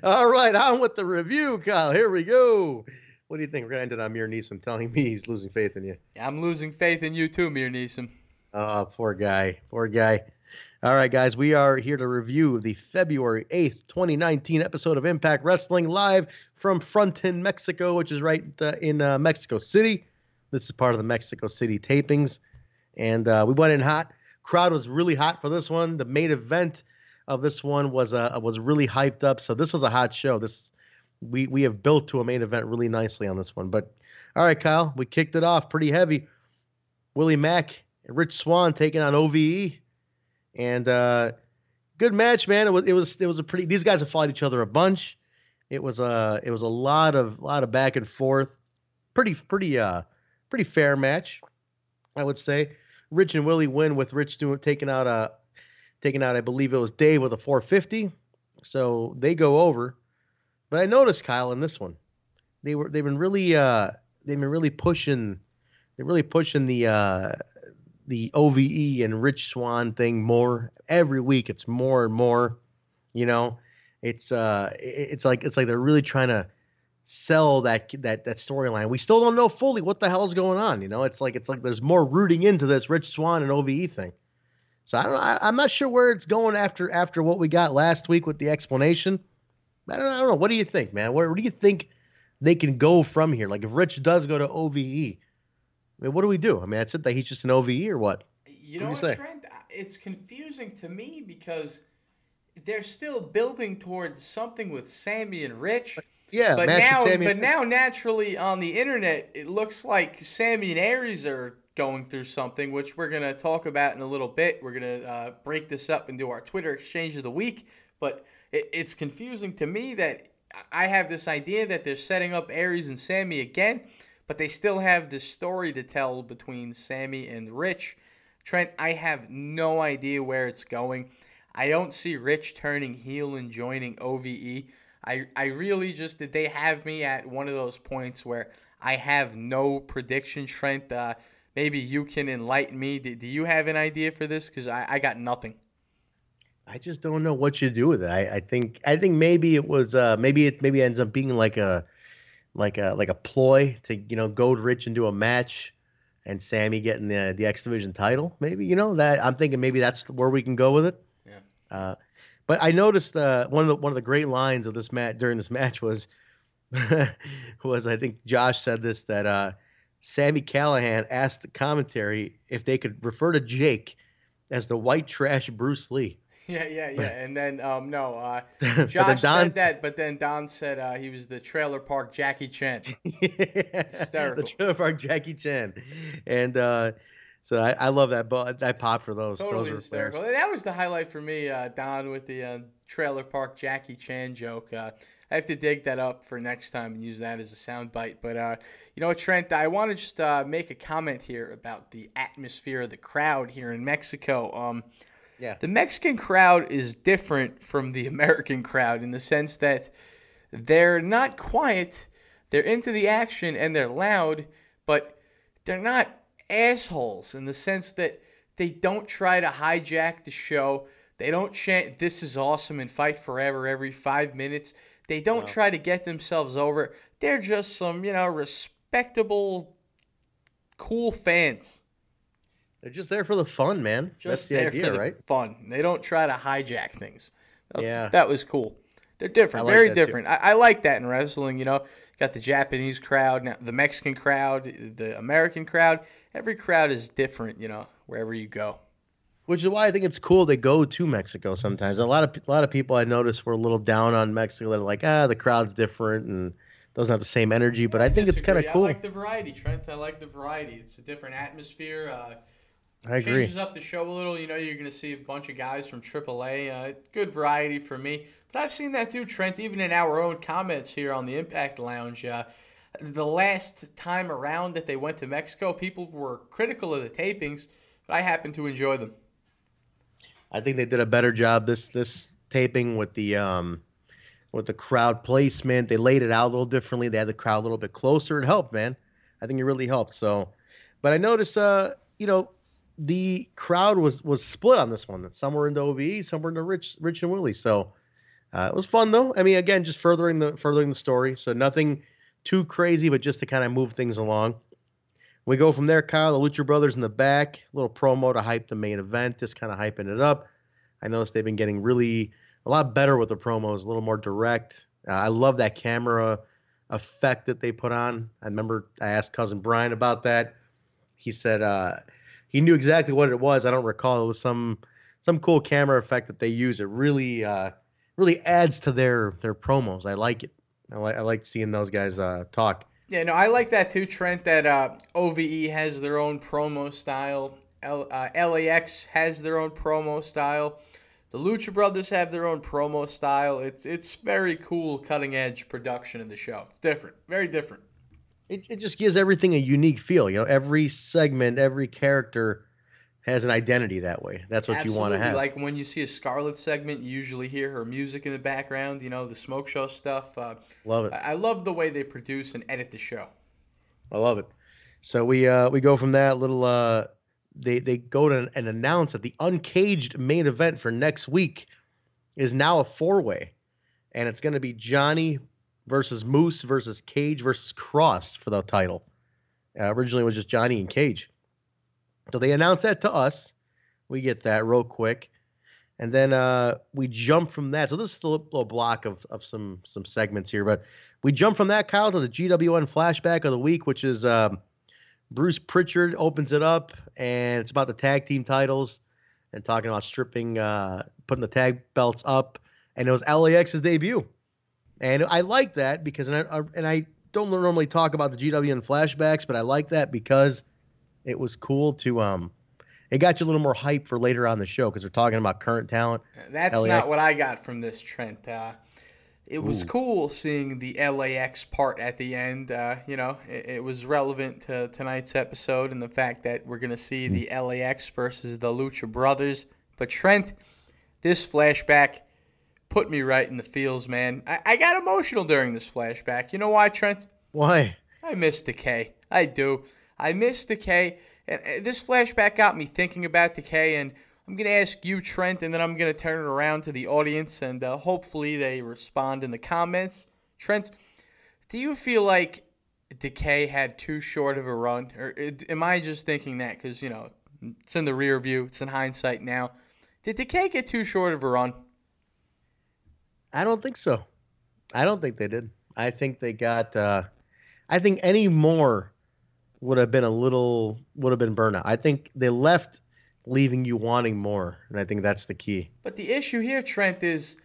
All right, on with the review, Kyle. Here we go. What do you think? We're gonna end it on Mir Neeson telling me he's losing faith in you.
I'm losing faith in you too, Mir Neeson.
Oh, poor guy. Poor guy. All right, guys, we are here to review the February 8th, 2019 episode of Impact Wrestling live from Fronton, Mexico, which is right uh, in uh, Mexico City. This is part of the Mexico City tapings. And uh, we went in hot. Crowd was really hot for this one. The main event of this one was uh, was really hyped up. So this was a hot show. This we we have built to a main event really nicely on this one. But all right, Kyle, we kicked it off pretty heavy. Willie Mack and Rich Swann taking on OVE, and uh, good match, man. It was it was it was a pretty. These guys have fought each other a bunch. It was a it was a lot of lot of back and forth. Pretty pretty uh pretty fair match, I would say. Rich and Willie win with Rich doing taking out a taking out, I believe it was Dave with a 450. So they go over. But I noticed Kyle in this one, they were they've been really uh they've been really pushing they're really pushing the uh the OVE and Rich Swann thing more every week. It's more and more, you know. It's uh it's like it's like they're really trying to sell that that that storyline. We still don't know fully what the hell's going on, you know. It's like it's like there's more rooting into this Rich Swann and OVE thing. So I don't. I, I'm not sure where it's going after after what we got last week with the explanation. I don't, I don't know. What do you think, man? Where, where do you think they can go from here? Like if Rich does go to OVE, I mean, what do we do? I mean, that's it. That he's just an OVE or what?
You
What
know what. Trent? It's confusing to me because they're still building towards something with Sami and Rich.
Yeah,
but now,
Sami
but now, naturally, on the internet, it looks like Sami and Aries are going through something, which we're gonna talk about in a little bit. We're gonna uh, break this up and do our Twitter exchange of the week. But it, it's confusing to me that I have this idea that they're setting up Aries and Sami again, but they still have this story to tell between Sami and Rich. Trent, I have no idea where it's going. I don't see Rich turning heel and joining OVE. I, I really just did they have me at one of those points where I have no prediction, Trent. Uh, maybe you can enlighten me. Do, do you have an idea for this? Because I, I got nothing.
I just don't know what you do with it. I, I think I think maybe it was uh maybe it maybe ends up being like a like a like a ploy to you know goad Rich into a match and Sami getting the the X Division title. Maybe you know that I'm thinking maybe that's where we can go with it.
Yeah.
Uh, but I noticed uh, one of the one of the great lines of this match during this match was was I think Josh said this that uh, Sami Callihan asked the commentary if they could refer to Jake as the white trash Bruce Lee.
Yeah, yeah, yeah. And then um no, uh Josh
Don
said that, but then Don said uh, he was the trailer park Jackie Chan.
the Trailer Park Jackie Chan, and uh, so I, I love that. But I pop for those.
Totally
those are
hysterical. That was the highlight for me, uh, Don, with the uh, trailer park Jackie Chan joke. Uh, I have to dig that up for next time and use that as a sound bite. But uh, you know Trent? I want to just uh, make a comment here about the atmosphere of the crowd here in Mexico. Um,
Yeah.
the Mexican crowd is different from the American crowd in the sense that they're not quiet, they're into the action and they're loud, but they're not assholes in the sense that they don't try to hijack the show. They don't chant "This is awesome" and fight forever every five minutes. They don't try to get themselves over. They're just some, you know, respectable, cool fans.
They're just there for the fun, man.
Just
That's the
there
idea,
for the
right?
fun. They don't try to hijack things. That-
Yeah.
that was cool. They're different,
like
very different. I, I like that in wrestling. You know, got the Japanese crowd, now the Mexican crowd, the American crowd. Every crowd is different. You know, wherever you go.
Which is why I think it's cool they go to Mexico sometimes. A lot of a lot of people I noticed were a little down on Mexico. They're like, ah, the crowd's different and doesn't have the same energy. But I think it's kind of cool.
I like the variety, Trent. I like the variety. It's a different atmosphere. Uh,
I agree.
Changes up the show a little. You know, you're going to see a bunch of guys from AAA. Uh, good variety for me. But I've seen that too, Trent, even in our own comments here on the Impact Lounge. Uh, the last time around that they went to Mexico, people were critical of the tapings, but I happen to enjoy them.
I think they did a better job this this taping with the um with the crowd placement. They laid it out a little differently. They had the crowd a little bit closer. It helped, man. I think it really helped. So, but I noticed, uh, you know, the crowd was was split on this one. Some were into OVE, some were into Rich Rich and Willie. So uh, it was fun though. I mean, again, just furthering the furthering the story. So nothing too crazy, but just to kind of move things along. We go from there, Kyle. The Lucha Brothers in the back, little promo to hype the main event, just kind of hyping it up. I noticed they've been getting really a lot better with the promos, a little more direct. Uh, I love that camera effect that they put on. I remember I asked cousin Brian about that. He said uh, he knew exactly what it was. I don't recall. It was some some cool camera effect that they use. It really uh, really adds to their their promos. I like it. I like I like seeing those guys uh, talk.
Yeah, no, I like that too, Trent. That uh, OVE has their own promo style. L, uh, LAX has their own promo style. The Lucha Brothers have their own promo style. It's it's very cool, cutting edge production of the show. It's different, very different.
it, it just gives everything a unique feel. You know, every segment, every character has an identity that way. That's what you want to have.
Like when you see a Scarlett segment, you usually hear her music in the background. You know the smoke show stuff. Uh,
love it.
I I love the way they produce and edit the show.
I love it. So we uh we go from that little uh they they go to and announce that the uncaged main event for next week is now a four way, and it's going to be Johnny versus Moose versus Cage versus Kross for the title. Uh, originally, it was just Johnny and Cage. So they announce that to us. We get that real quick, and then uh, we jump from that. So this is the little block of of some some segments here, but we jump from that, Kyle, to the GWN flashback of the week, which is um, Bruce Prichard opens it up, and it's about the tag team titles and talking about stripping, uh, putting the tag belts up, and it was LAX's debut, and I like that because and I, and I don't normally talk about the GWN flashbacks, but I like that because it was cool to um, it got you a little more hype for later on the show because we're talking about current talent.
That's
LAX.
not what I got from this, Trent. Uh, it was
Ooh.
cool seeing the LAX part at the end. Uh, you know, it, it was relevant to tonight's episode and the fact that we're going to see the LAX versus the Lucha Brothers. But Trent, this flashback put me right in the feels, man. I, I got emotional during this flashback. You know why, Trent?
Why?
I miss Decay. I do. I miss Decay. And this flashback got me thinking about Decay. And I'm going to ask you, Trent, and then I'm going to turn it around to the audience. And uh, hopefully they respond in the comments. Trent, do you feel like Decay had too short of a run? Or uh, am I just thinking that? Because, you know, it's in the rear view, it's in hindsight now. Did Decay get too short of a run?
I don't think so. I don't think they did. I think they got. uh I think any more would have been a little would have been burnout. I think they left leaving you wanting more, and I think that's the key.
But the issue here, Trent, is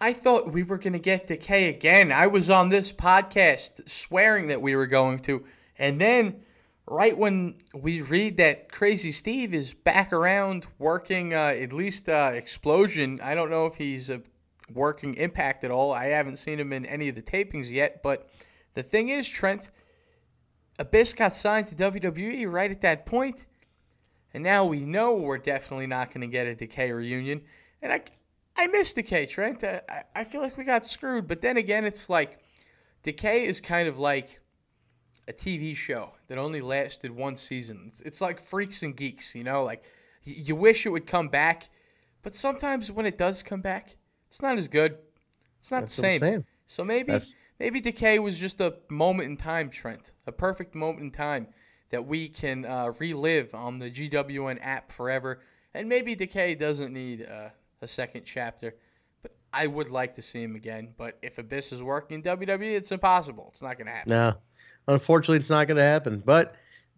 I thought we were going to get Decay again. I was on this podcast swearing that we were going to. And then, right when we read that Crazy Steve is back around working uh, at least uh, Xplosion, I don't know if he's uh, working Impact at all. I haven't seen him in any of the tapings yet. But the thing is, Trent, Abyss got signed to WWE right at that. And now we know we're definitely not going to get a Decay reunion. And I, I miss Decay, Trent. I, I- feel like we got screwed. But then again, it's like Decay is kind of like a TV show that only lasted one season. It's, it's like Freaks and Geeks, you know? Like, y- you wish it would come back. But sometimes when it does come back, it's not as good. It's not
That's
the same. So maybe
That's-
maybe Decay was just a moment in time, Trent, a perfect moment in time that we can uh, relive on the GWN app forever. And maybe Decay doesn't need uh, a second chapter, but I would like to see him again. But if Abyss is working in WWE, it's impossible. It's not going to happen.
No, unfortunately, it's not going to happen. But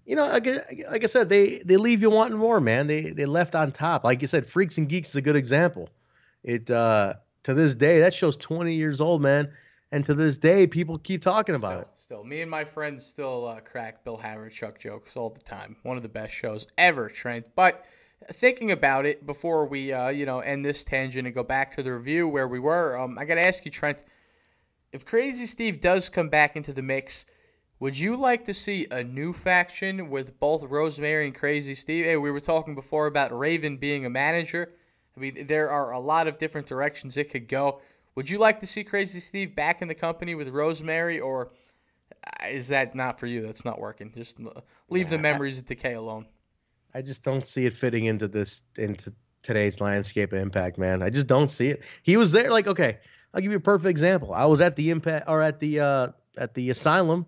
you know, like, I- like I said, they they leave you wanting more, man. They they left on top. Like you said, Freaks and Geeks is a good example. It uh to this day that show's 20 years old, man. And to this day, people keep talking about it.
Still, me and my friends still uh, crack Bill Haverchuck jokes all the time. One of the best shows ever, Trent. But thinking about it before we, uh, you know, end this tangent and go back to the review where we were, um, I got to ask you, Trent, if Crazy Steve does come back into the mix, would you like to see a new faction with both Rosemary and Crazy Steve? Hey, we were talking before about Raven being a manager. I mean, there are a lot of different directions it could go. Would you like to see Crazy Steve back in the company with Rosemary, or uh, is that not for you? That's not working. Just leave the memories of decay alone.
I just don't see it fitting into this into today's landscape of impact, man. I just don't see it. He was there, like, okay, I'll give you a perfect example. I was at the impact or at the uh at the asylum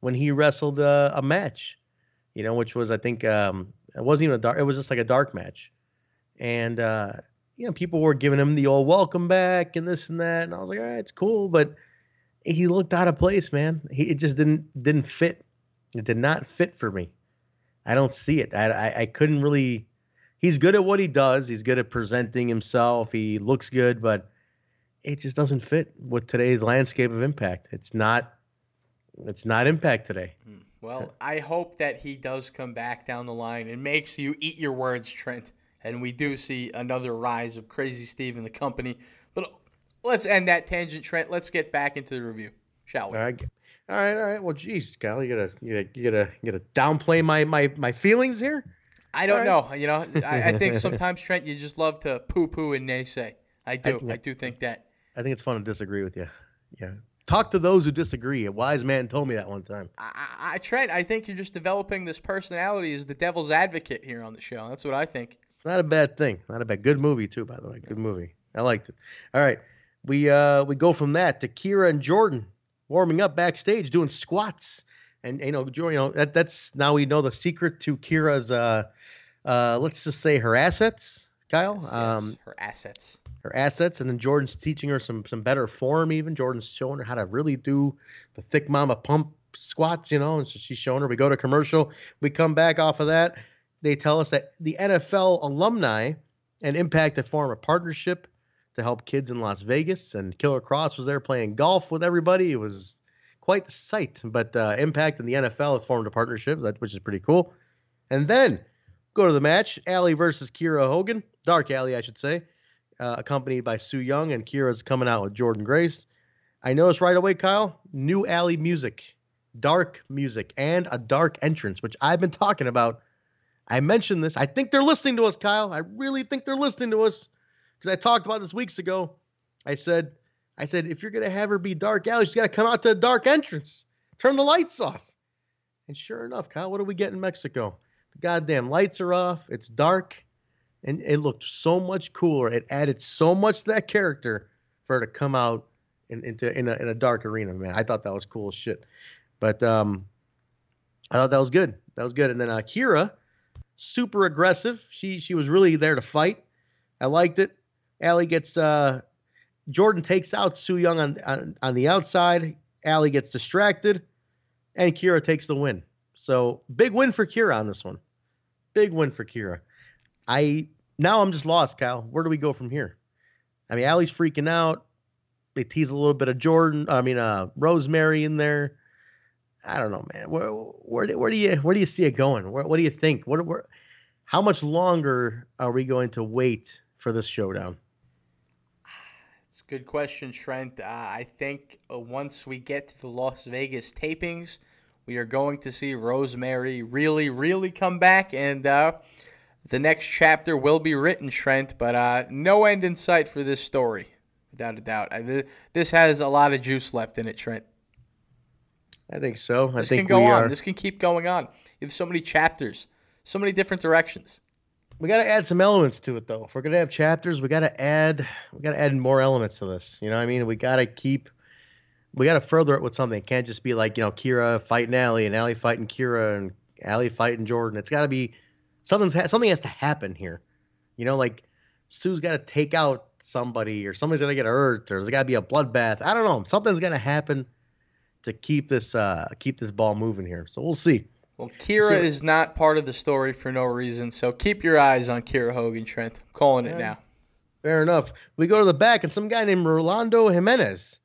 when he wrestled uh, a match, you know, which was I think um it wasn't even a dark it was just like a dark match. And uh you know, people were giving him the old welcome back and this and that. And I was like, all right, it's cool, but he looked out of place, man. He it just didn't didn't fit. It did not fit for me. I don't see it. I, I I couldn't really. He's good at what he does. He's good at presenting himself. He looks good, but it just doesn't fit with today's landscape of impact. It's not. It's not impact today. Hmm.
Well, I hope that he does come back down the line and makes you eat your words, Trent. And we do see another rise of Crazy Steve in the company. But let's end that tangent, Trent. Let's get back into the review, shall we?
All right. All right. All right. Well, geez, Kyle, you gotta you gotta you gotta you gotta downplay my my my feelings here.
I don't
All
know. You know, I, I think sometimes Trent, you just love to poo-poo and naysay. I do. I, do think that.
I think it's fun to disagree with you. Yeah. Talk to those who disagree. A wise man told me that one time.
I, I, I- Trent, I think you're just developing this personality as the devil's advocate here on the show. That's what I think.
Not a bad thing. Not a bad. Good movie too, by the way. Good movie. I liked it. All right, we uh we go from that to Kiera and Jordan warming up backstage doing squats, and you know, Jordan, you know that that's now we know the secret to Kiera's uh uh let's just say her assets, Kyle.
Yes,
um,
yes, her assets.
her assets, and then Jordan's teaching her some some better form. Even Jordan's showing her how to really do the thick mama pump squats, you know. And so she's showing her. We go to commercial. We come back off of that. They tell us that the NFL alumni and Impact have formed a partnership to help kids in Las Vegas. And Killer Kross was there playing golf with everybody. It was quite the sight. But uh, Impact and the NFL have formed a partnership, which is pretty cool. And then go to the match: Allie versus Kiera Hogan, Dark Alley, I should say uh, accompanied by Su Yung, and Kiera's coming out with Jordan Grace. I noticed right away, Kyle, new Allie music, dark music, and a dark entrance, which I've been talking about. I mentioned this. I think they're listening to us, Kyle. I really think they're listening to us because I talked about this weeks ago. I said, I said, if you're gonna have her be dark alley, she's got to come out to a dark entrance. Turn the lights off. And sure enough, Kyle, what do we get in Mexico? The goddamn lights are off. It's dark and it looked so much cooler. It added so much to that character for her to come out in, into in a, in a dark arena. Man, I thought that was cool as shit. But um, I thought that was good. That was good. And then uh, Kiera, super aggressive. She she was really there to fight. I liked it. Allie gets uh, Jordan takes out Su Yung on, on on the outside. Allie gets distracted, and Kiera takes the win. So big win for Kiera on this one. Big win for Kiera. I now I'm just lost, Kyle. Where do we go from here? I mean, Allie's freaking out. They tease a little bit of Jordan. I mean, uh, Rosemary in there. I don't know, man. Where where do, where do you where do you see it going? Where, what do you think? What where, how much longer are we going to wait for this showdown?
It's a good question, Trent. Uh, I think uh, once we get to the Las Vegas tapings, we are going to see Rosemary really, really come back, and uh, the next chapter will be written, Trent. But uh, no end in sight for this story, without a doubt. I, th- this has a lot of juice left in it, Trent.
I think so. I
This
think
can go on.
are.
This can keep going on. You have so many chapters, so many different directions.
We got to add some elements to it, though. If we're gonna have chapters, we got to add we got to add more elements to this. You know, what I mean, we got to keep we got to further it with something. It can't just be like you know Kiera fighting Allie and Allie fighting Kiera and Allie fighting Jordan. It's got to be something's ha- something has to happen here. You know, like Su's got to take out somebody or somebody's gonna get hurt or there's got to be a bloodbath. I don't know. Something's gonna happen to keep this uh keep this ball moving here. So we'll see.
Well, Kiera
So-
is not part of the story for no reason, so keep your eyes on Kiera Hogan, Trent. I'm calling it now.
Fair enough. We go to the back, and some guy named Rolando Jimenez,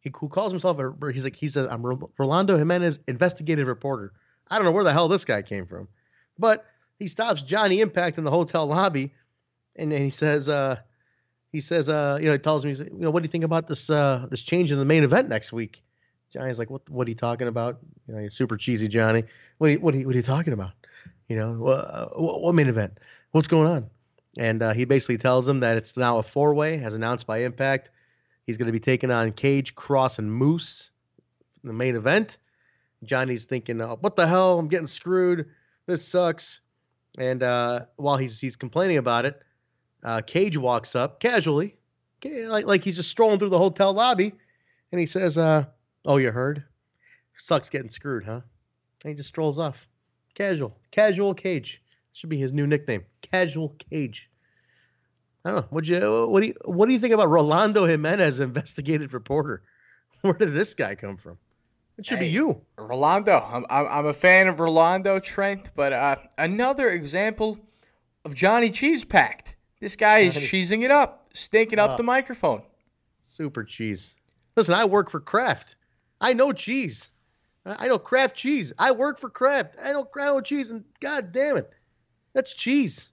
he who calls himself a, he's like he says I'm Rolando Jimenez, investigative reporter. I don't know where the hell this guy came from, but he stops Johnny Impact in the hotel lobby, and then he says, uh, he says, uh, you know, he tells me, he's you know, what do you think about this uh, this change in the main event next week? Johnny's like, what what are you talking about? You know, you're super cheesy, Johnny. What are you, what are you, what are you talking about? You know, what, what, main event? What's going on? and uh, he basically tells him that it's now a four way, as announced by Impact. He's going to be taking on Cage, Kross, and Moose the main event. Johnny's thinking, uh, "What the hell? I'm getting screwed. This sucks." And uh, while he's he's complaining about it, uh, Cage walks up casually, like like he's just strolling through the hotel lobby, and he says, uh, "Oh, you heard? Sucks getting screwed, huh?" And he just strolls off, casual, casual Cage. Should be his new nickname, Casual Cage. I don't know. Would you? What do you? What do you think about Rolando Jimenez, investigative reporter? Where did this guy come from? It should be you.
Rolando. I'm, I'm, a fan of Rolando, Trent, but uh, another example of Johnny Cheese Packed. This guy is
Johnny-
cheesing it up, stinking up
Oh.
the microphone.
Super cheese. Listen, I work for Kraft. I know cheese. I know Kraft cheese. I work for Kraft. I know I know cheese, and God damn it, that's cheese.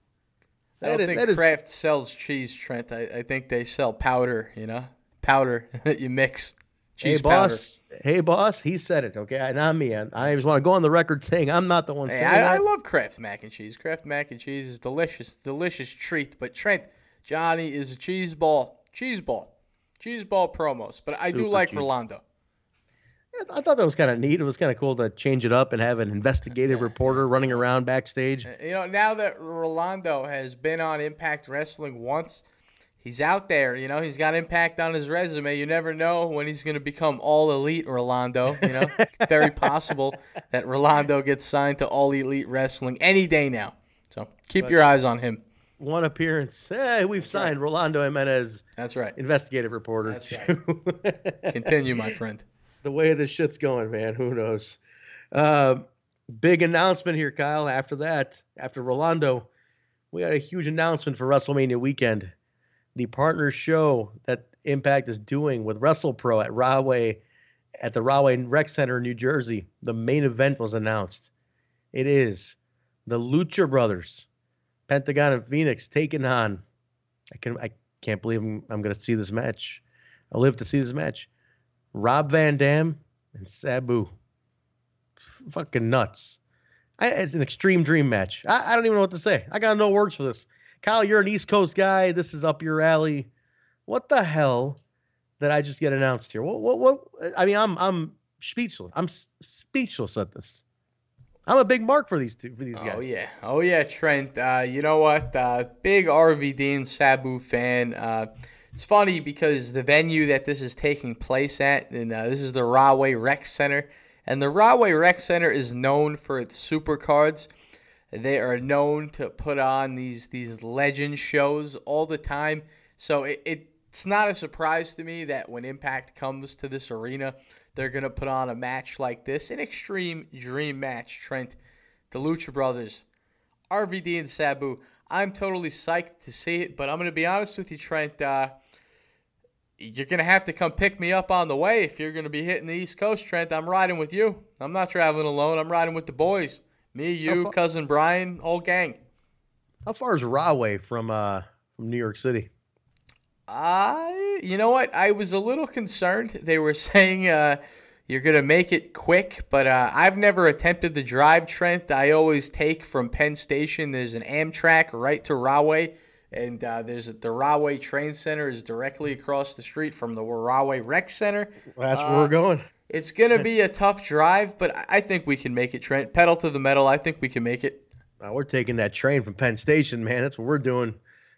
I don't
That is-
think
is-
Kraft sells cheese, Trent. I, I think they sell powder, you know? Powder that you mix
Hey
Cheese powder.
boss, hey boss, he said it. Okay, not me. I, I just want to go on the record saying I'm not the one
Hey,
saying
I, I love Kraft mac and cheese. Kraft mac and cheese is delicious, delicious treat. But Trent, Johnny is a cheese ball, cheese ball, cheese ball promos. But I do like
cheese.
Rolando.
I thought that was kind of neat. It was kind of cool to change it up and have an investigative reporter running around backstage.
Uh, you know, now that Rolando has been on Impact Wrestling once, he's out there. You know, he's got Impact on his resume. You never know when he's going to become All Elite Rolando. You know, very possible that Rolando gets signed to All Elite Wrestling any day now. So keep your eyes on him.
One appearance. Hey, we've signed Rolando Jimenez,
That's right.
investigative reporter.
That's
to-
Continue, my friend.
The way this shit's going, man. Who knows? Um, big announcement here, Kyle. After that, after Rolando, we had a huge announcement for WrestleMania weekend. The partner show that Impact is doing with WrestlePro at Rahway, at the Rahway Rec Center in New Jersey. The main event was announced. It is the Lucha Brothers, Pentagon and Fenix taking on. I can I can't believe I'm, I'm going to see this match. I live to see this match. Rob Van Dam and Sabu. F- fucking nuts. I, it's an extreme dream match. I, I don't even know what to say. I got no words for this. Kyle, you're an East Coast guy. This is up your alley. What the hell did I just get announced here? What? What? What? I mean, I'm I'm speechless. I'm s- speechless at this. I'm a big mark for these two for these guys.
Oh yeah, oh yeah, Trent. Uh, you know what? Uh, big RVD and Sabu fan. Uh, it's funny because the venue that this is taking place at, and uh, this is the Rahway Rec Center, and the Rahway Rec Center is known for its super cards. They are known to put on these these legend shows all the time. So it, it's not a surprise to me that when Impact comes to this arena, they're gonna put on a match like this, an extreme dream match. Trent, the Lucha Brothers, RVD and Sabu. I'm totally psyched to see it, but I'm gonna be honest with you, Trent. Uh, you're gonna have to come pick me up on the way if you're gonna be hitting the East Coast, Trent. I'm riding with you. I'm not traveling alone. I'm riding with the boys. Me, you, cousin Brian, whole gang.
How far is Rahway from uh from New York City?
I, you know what? I was a little concerned. They were saying uh, you're gonna make it quick, but uh, I've never attempted the drive, Trent. I always take from Penn Station. There's an Amtrak right to Rahway, and uh, there's the Rahway Train Center is directly across the street from the Rahway Rec Center.
Well, that's where we're going.
It's gonna be a tough drive, but I- think we can make it, Trent. Pedal to the metal. I think we can make it.
Uh, we're taking that train from Penn Station, man. That's what we're doing.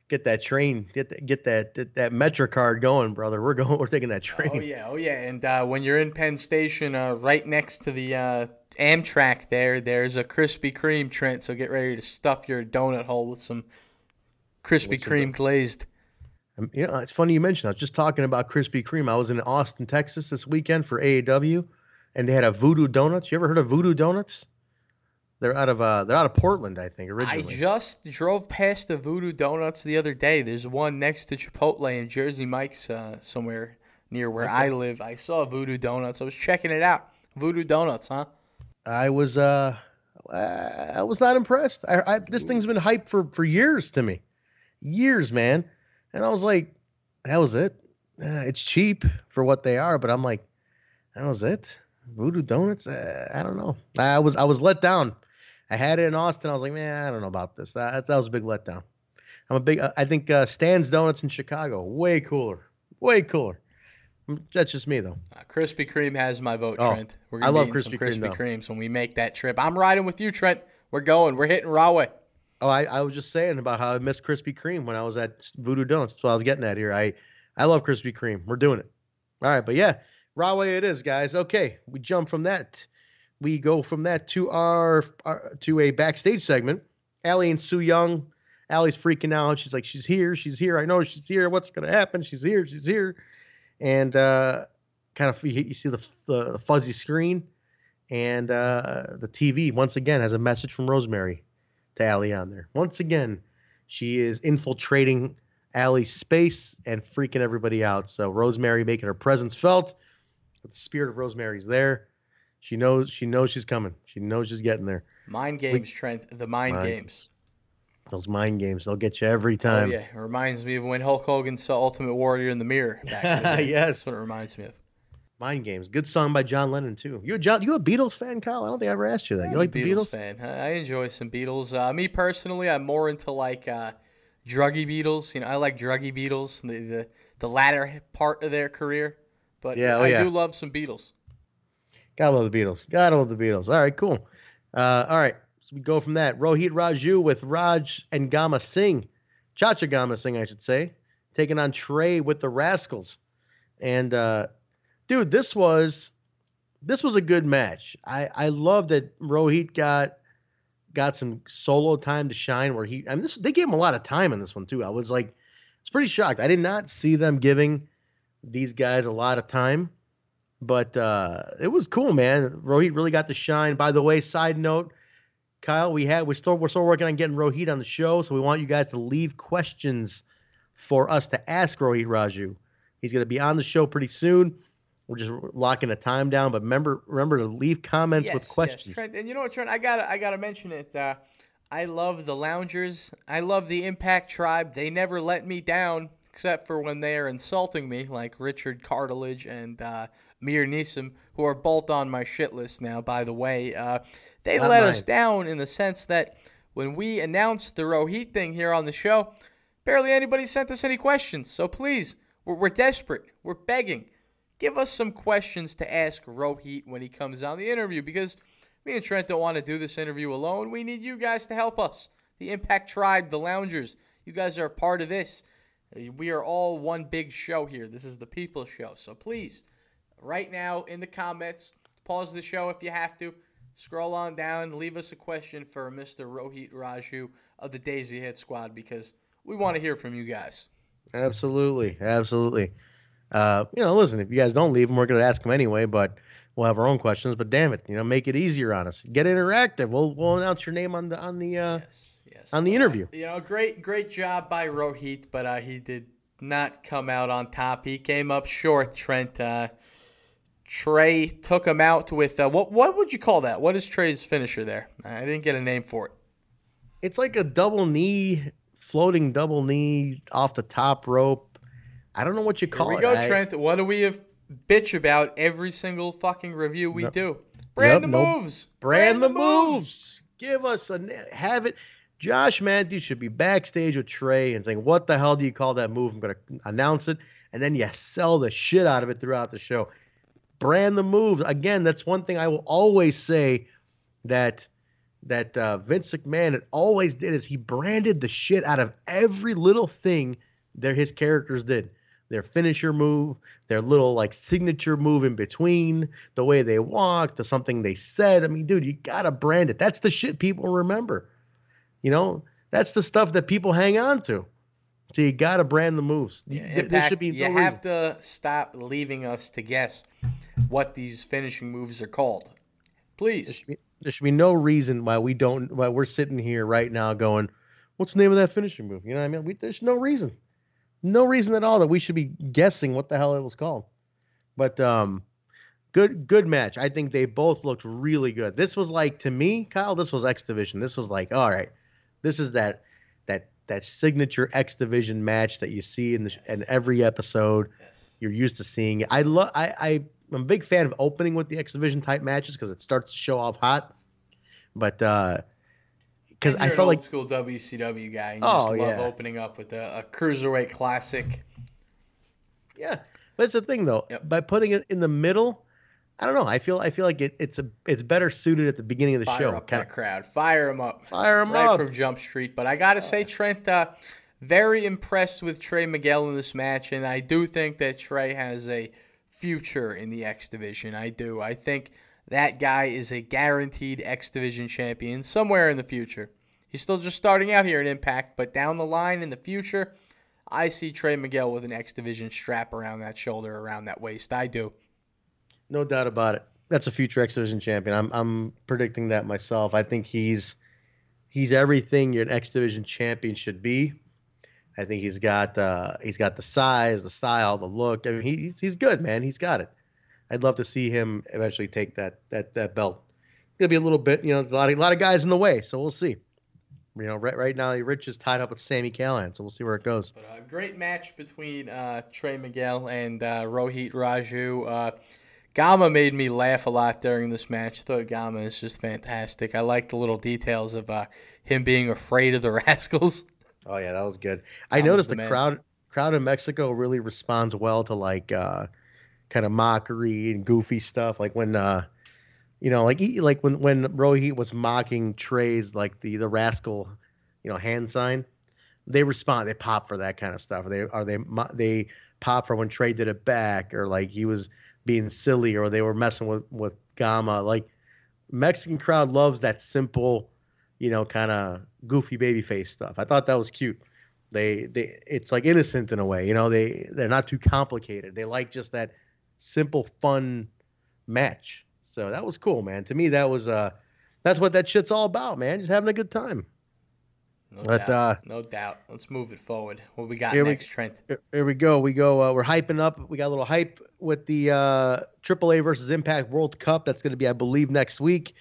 Get that train, get that, get that, that that Metro card going, brother. We're going. We're taking that train.
Oh yeah, oh yeah. And uh, when you're in Penn Station, uh, right next to the uh, Amtrak, there, there's a Krispy Kreme, Trent. So get ready to stuff your donut hole with some Krispy Kreme glazed.
Um, you know, it's funny you mentioned. I was just talking about Krispy Kreme. I was in Austin, Texas this weekend for AAW, and they had a Voodoo Donuts. You ever heard of Voodoo Donuts? They're out of uh, they're out of Portland, I think, Originally, I
just drove past the Voodoo Donuts the other day. There's one next to Chipotle in Jersey Mike's uh, somewhere near where I live. I saw Voodoo Donuts. I was checking it out. Voodoo Donuts, huh?
I was uh, I I was not impressed. I, I this thing's been hyped for for years to me, years, man. And I was like, that was it. Uh, it's cheap for what they are, but I'm like, that was it. Voodoo Donuts. Uh, I don't know. I was I was let down. I had it in Austin. I was like, man, I don't know about this. That that was a big letdown. I'm a big. uh, I think uh, Stan's Donuts in Chicago way cooler, way cooler. Mm, That's just me though.
Uh, Krispy Kreme has my vote,
Oh,
Trent. We're
I
gonna
love
be eating some
Krispy Kreme,
Krispy. Kremes when we make that trip. I'm riding with you, Trent. We're going. We're hitting Rahway.
Oh, I, I was just saying about how I missed Krispy Kreme when I was at Voodoo Donuts. That's what I was getting at here. I I love Krispy Kreme. We're doing it. All right, but yeah, Rahway it is, guys. Okay, we jump from that. We go from that to our, our to a backstage segment. Allie and Su Yung. Allie's freaking out. She's like, she's here. She's here. I know she's here. What's gonna happen? She's here. She's here. And uh, kind of you, you see the, the fuzzy screen, and uh, the TV once again has a message from Rosemary to Allie on there. Once again, she is infiltrating Allie's space and freaking everybody out. So Rosemary making her presence felt. But the spirit of Rosemary's there. She knows she knows she's coming. She knows she's getting there.
Mind games, Trent. The mind
Mind
games.
Those mind games, they'll get you every
Oh
time.
yeah, it reminds me of when Hulk Hogan saw Ultimate Warrior in the mirror. Back the.
Yes.
That's what it reminds me of.
Mind Games. Good song by John Lennon too. You a John, you a Beatles fan, Kyle? I don't think I ever asked you that. You
I'm
like
a
the Beatles?
fan. I I enjoy some Beatles. Uh, me personally, I'm more into like uh, druggy Beatles. You know, I like druggy Beatles, the the, the latter part of their career. But
Yeah, oh
I
yeah.
do love some Beatles.
Gotta love the Beatles. Gotta love the Beatles. All right, cool. Uh, all right, so we go from that. Rohit Raju with Raj and Gama Singh, Chacha Gama Singh, I should say, taking on Trey with the Rascals. And uh, dude, this was this was a good match. I I love that Rohit got got some solo time to shine. Where he, I mean, this they gave him a lot of time in this one too. I was like, it's pretty shocked. I did not see them giving these guys a lot of time but uh, it was cool, man. Rohit really got to shine. By the way, side note, Kyle, we had we're still we're still working on getting Rohit on the show, so we want you guys to leave questions for us to ask Rohit Raju. He's going to be on the show pretty soon. We're just locking a time down, but remember remember to leave comments with questions.
Trent, and you know what, Trent? I gotta I gotta mention it. Uh, I love the loungers. I love the Impact Tribe. They never let me down, except for when they are insulting me, like Richard Cartilage and uh, Mir Nisim, who are both on my shit list now. By the way, uh, they
Not
let us down in the sense that when we announced the Rohit thing here on the show, barely anybody sent us any questions. So please, we're, we're desperate. We're begging. Give us some questions to ask Rohit when he comes on the interview because me and Trent don't want to do this interview alone. We need you guys to help us. The Impact Tribe, the Loungers, you guys are a part of this. We are all one big show here. This is the People's Show. So please, right now in the comments, pause the show if you have to. Scroll on down, leave us a question for Mr. Rohit Raju of the Desi Hit Squad because we want to hear from you guys.
Absolutely, absolutely. Uh, you know, listen, if you guys don't leave them, we're going to ask them anyway, but we'll have our own questions. But damn it, you know, make it easier on us. Get interactive. We'll we'll announce your name on the on the uh,
Yes, yes.
on the interview.
You know, great, great job by Rohit, but uh, he did not come out on top. He came up short. Trent, uh, Trey took him out with uh, what? What would you call that? What is Trey's finisher there? I didn't get a name for it.
It's like a double knee, floating double knee off the top rope. I don't know what you
Here
call
we
it.
go,
I-
Trent. What do we have bitch about every single fucking review we do? Brand
Yep,
the
nope.
moves.
brand the moves. Give us a have it. Josh Matthews should be backstage with Trey and saying, "What the hell do you call that move?" I'm going to announce it, and then you sell the shit out of it throughout the show. Brand the moves again. That's one thing I will always say that that uh, Vince McMahon had always did is he branded the shit out of every little thing that his characters did. Their finisher move, their little like signature move in between, the way they walked, the something they said. I mean, dude, you gotta brand it. That's the shit people remember. You know, that's the stuff that people hang on to. So you gotta brand the moves.
Yeah,
There- there should be
you
no
have
reason.
to stop leaving us to guess what these finishing moves are called.
There
Please.
should, be, there should be no reason why we don't why we're sitting here right now going, what's the name of that finishing move? You know what I mean? We, there's no reason. No reason at all that we should be guessing what the hell it was called. But um good good match. I think they both looked really good. This was like to me, Kyle, this was X Division. This was like, all right, this is that that that signature X Division match that you see in the in every episode. Yes. You're used to seeing it. I love I, I I'm a big fan of opening with the X Division type matches because it starts to show off hot. But uh because I felt
old
like
school WCW guy. You
Oh,
just love
yeah.
opening up with a, a cruiserweight classic.
Yeah, but it's the thing though.
Yep.
By putting it in the middle, I don't know. I feel I feel like it, it's a it's better suited at the beginning of the
Fire
show.
up
Kinda-
that crowd. Fire them up.
Fire 'em
right
up.
from Jump Street. But I gotta say, Trent, uh, very impressed with Trey Miguel in this match, and I do think that Trey has a future in the X Division. I do. I think that guy is a guaranteed X Division champion somewhere in the future. He's still just starting out here at Impact, but down the line in the future, I see Trey Miguel with an X Division strap around that shoulder, around that waist. I do.
No doubt about it. That's a future X Division champion. I'm I'm predicting that myself. I think he's he's everything an X Division champion should be. I think he's got uh, he's got the size, the style, the look. I mean, he, he's he's good, man. He's got it. I'd love to see him eventually take that that that belt. It'll be a little bit, you know, there's a lot of a lot of guys in the way, so we'll see. You know, right right now, Rich is tied up with Sami Callihan, so we'll see where it goes.
But a great match between uh, Trey Miguel and uh, Rohit Raju. Uh, Gama made me laugh a lot during this match. I thought Gama is just fantastic. I like the little details of uh, him being afraid of the Rascals.
Oh yeah, that was good. I noticed
the
the crowd crowd in Mexico really responds well to like uh kind of mockery and goofy stuff. Like when uh you know, like like when when Rohit was mocking Trey's like the the rascal, you know, hand sign. They respond. They pop for that kind of stuff. They are they they pop for when Trey did it back, or like he was being silly, or they were messing with with Gama. Like Mexican crowd loves that simple, you know, kind of goofy baby face stuff. I thought that was cute. They they it's like innocent in a way, you know. They they're not too complicated. They like just that simple, fun match. So that was cool, man. To me, that was uh, that's what that shit's all about, man. Just having a good time.
No
But,
doubt.
uh,
no doubt. Let's move it forward. What we got
Here we-
Trent?
Here- we go. We go. Uh, we're hyping up. We got a little hype with the uh, AAA versus Impact World Cup. That's going to be, I believe, next week.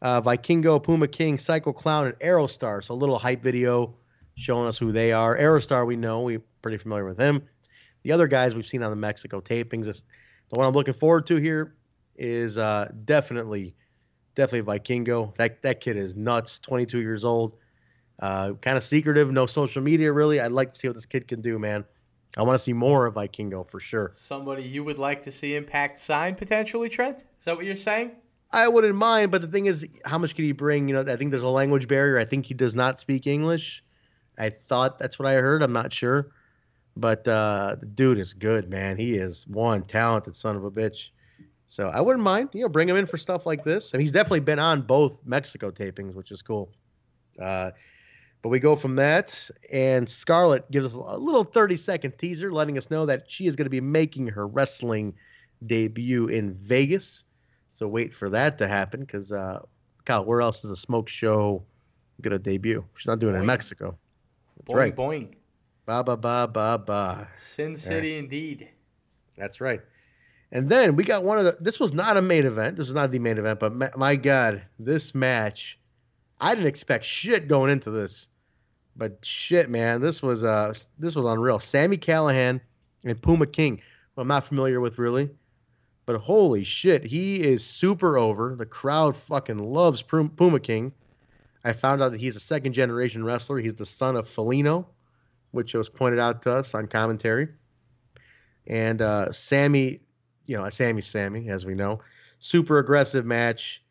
Uh, Vikingo, Puma King, Psycho Clown, and Aerostar. So a little hype video showing us who they are. Aerostar, we know. We're pretty familiar with him. The other guys we've seen on the Mexico tapings. The one I'm looking forward to here is uh, definitely, definitely Vikingo. That that kid is nuts. 22 years old. Uh, kind of secretive, no social media really. I'd like to see what this kid can do, man. I want to see more of Vikingo for sure.
Somebody you would like to see Impact sign potentially, Trent? Is that what you're saying?
I wouldn't mind, but the thing is, how much can he bring? You know, I think there's a language barrier. I think he does not speak English. I thought that's what I heard. I'm not sure, but uh, the dude is good, man. He is one talented son of a bitch. So I wouldn't mind, you know, bring him in for stuff like this. And he's definitely been on both Mexico tapings, which is cool. Uh, but we go from that, and Scarlett gives us a little 30 second teaser, letting us know that she is going to be making her wrestling debut in Vegas. So wait for that to happen because, uh, Kyle, where else is a smoke show going to debut? She's not doing it in
Boing.
Mexico.
Boing,
right.
boing.
Ba ba ba ba ba.
Sin City, indeed.
That's right. And then we got one of the. This was not a main event. This is not the main event, but ma- my God, this match, I didn't expect shit going into this, but shit, man, this was uh, this was unreal. Sami Callihan and Puma King, who I'm not familiar with really, but holy shit, he is super over. The crowd fucking loves Puma King. I found out that he's a second generation wrestler. He's the son of Felino, which was pointed out to us on commentary. And uh, Sami, you know, Sami, Sami, as we know, super aggressive match.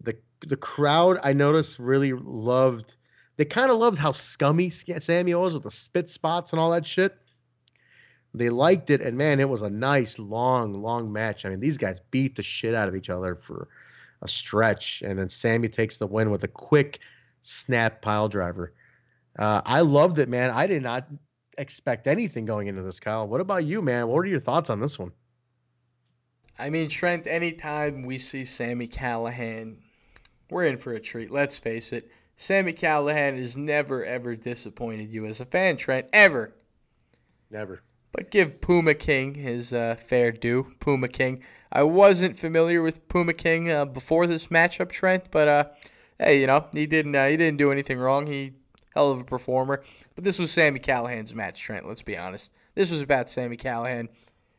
The the crowd I noticed really loved. They kind of loved how scummy Sami was with the spit spots and all that shit. They liked it, and man, it was a nice, long, long match. I mean, these guys beat the shit out of each other for a stretch, and then Sami takes the win with a quick snap pile driver. Uh, I loved it, man. I did not expect anything going into this, Kyle. What about you, man? What are your thoughts on this one?
I mean, Trent, anytime we see Sami Callihan, we're in for a treat. Let's face it. Sami Callihan has never, ever disappointed you as a fan, Trent. Ever.
Never.
But give Puma King his uh, fair due. Puma King. I wasn't familiar with Puma King uh, before this matchup, Trent, but uh, hey, you know he didn't uh, he didn't do anything wrong. He hell of a performer. But this was Sami Callihan's match, Trent. Let's be honest. This was about Sami Callihan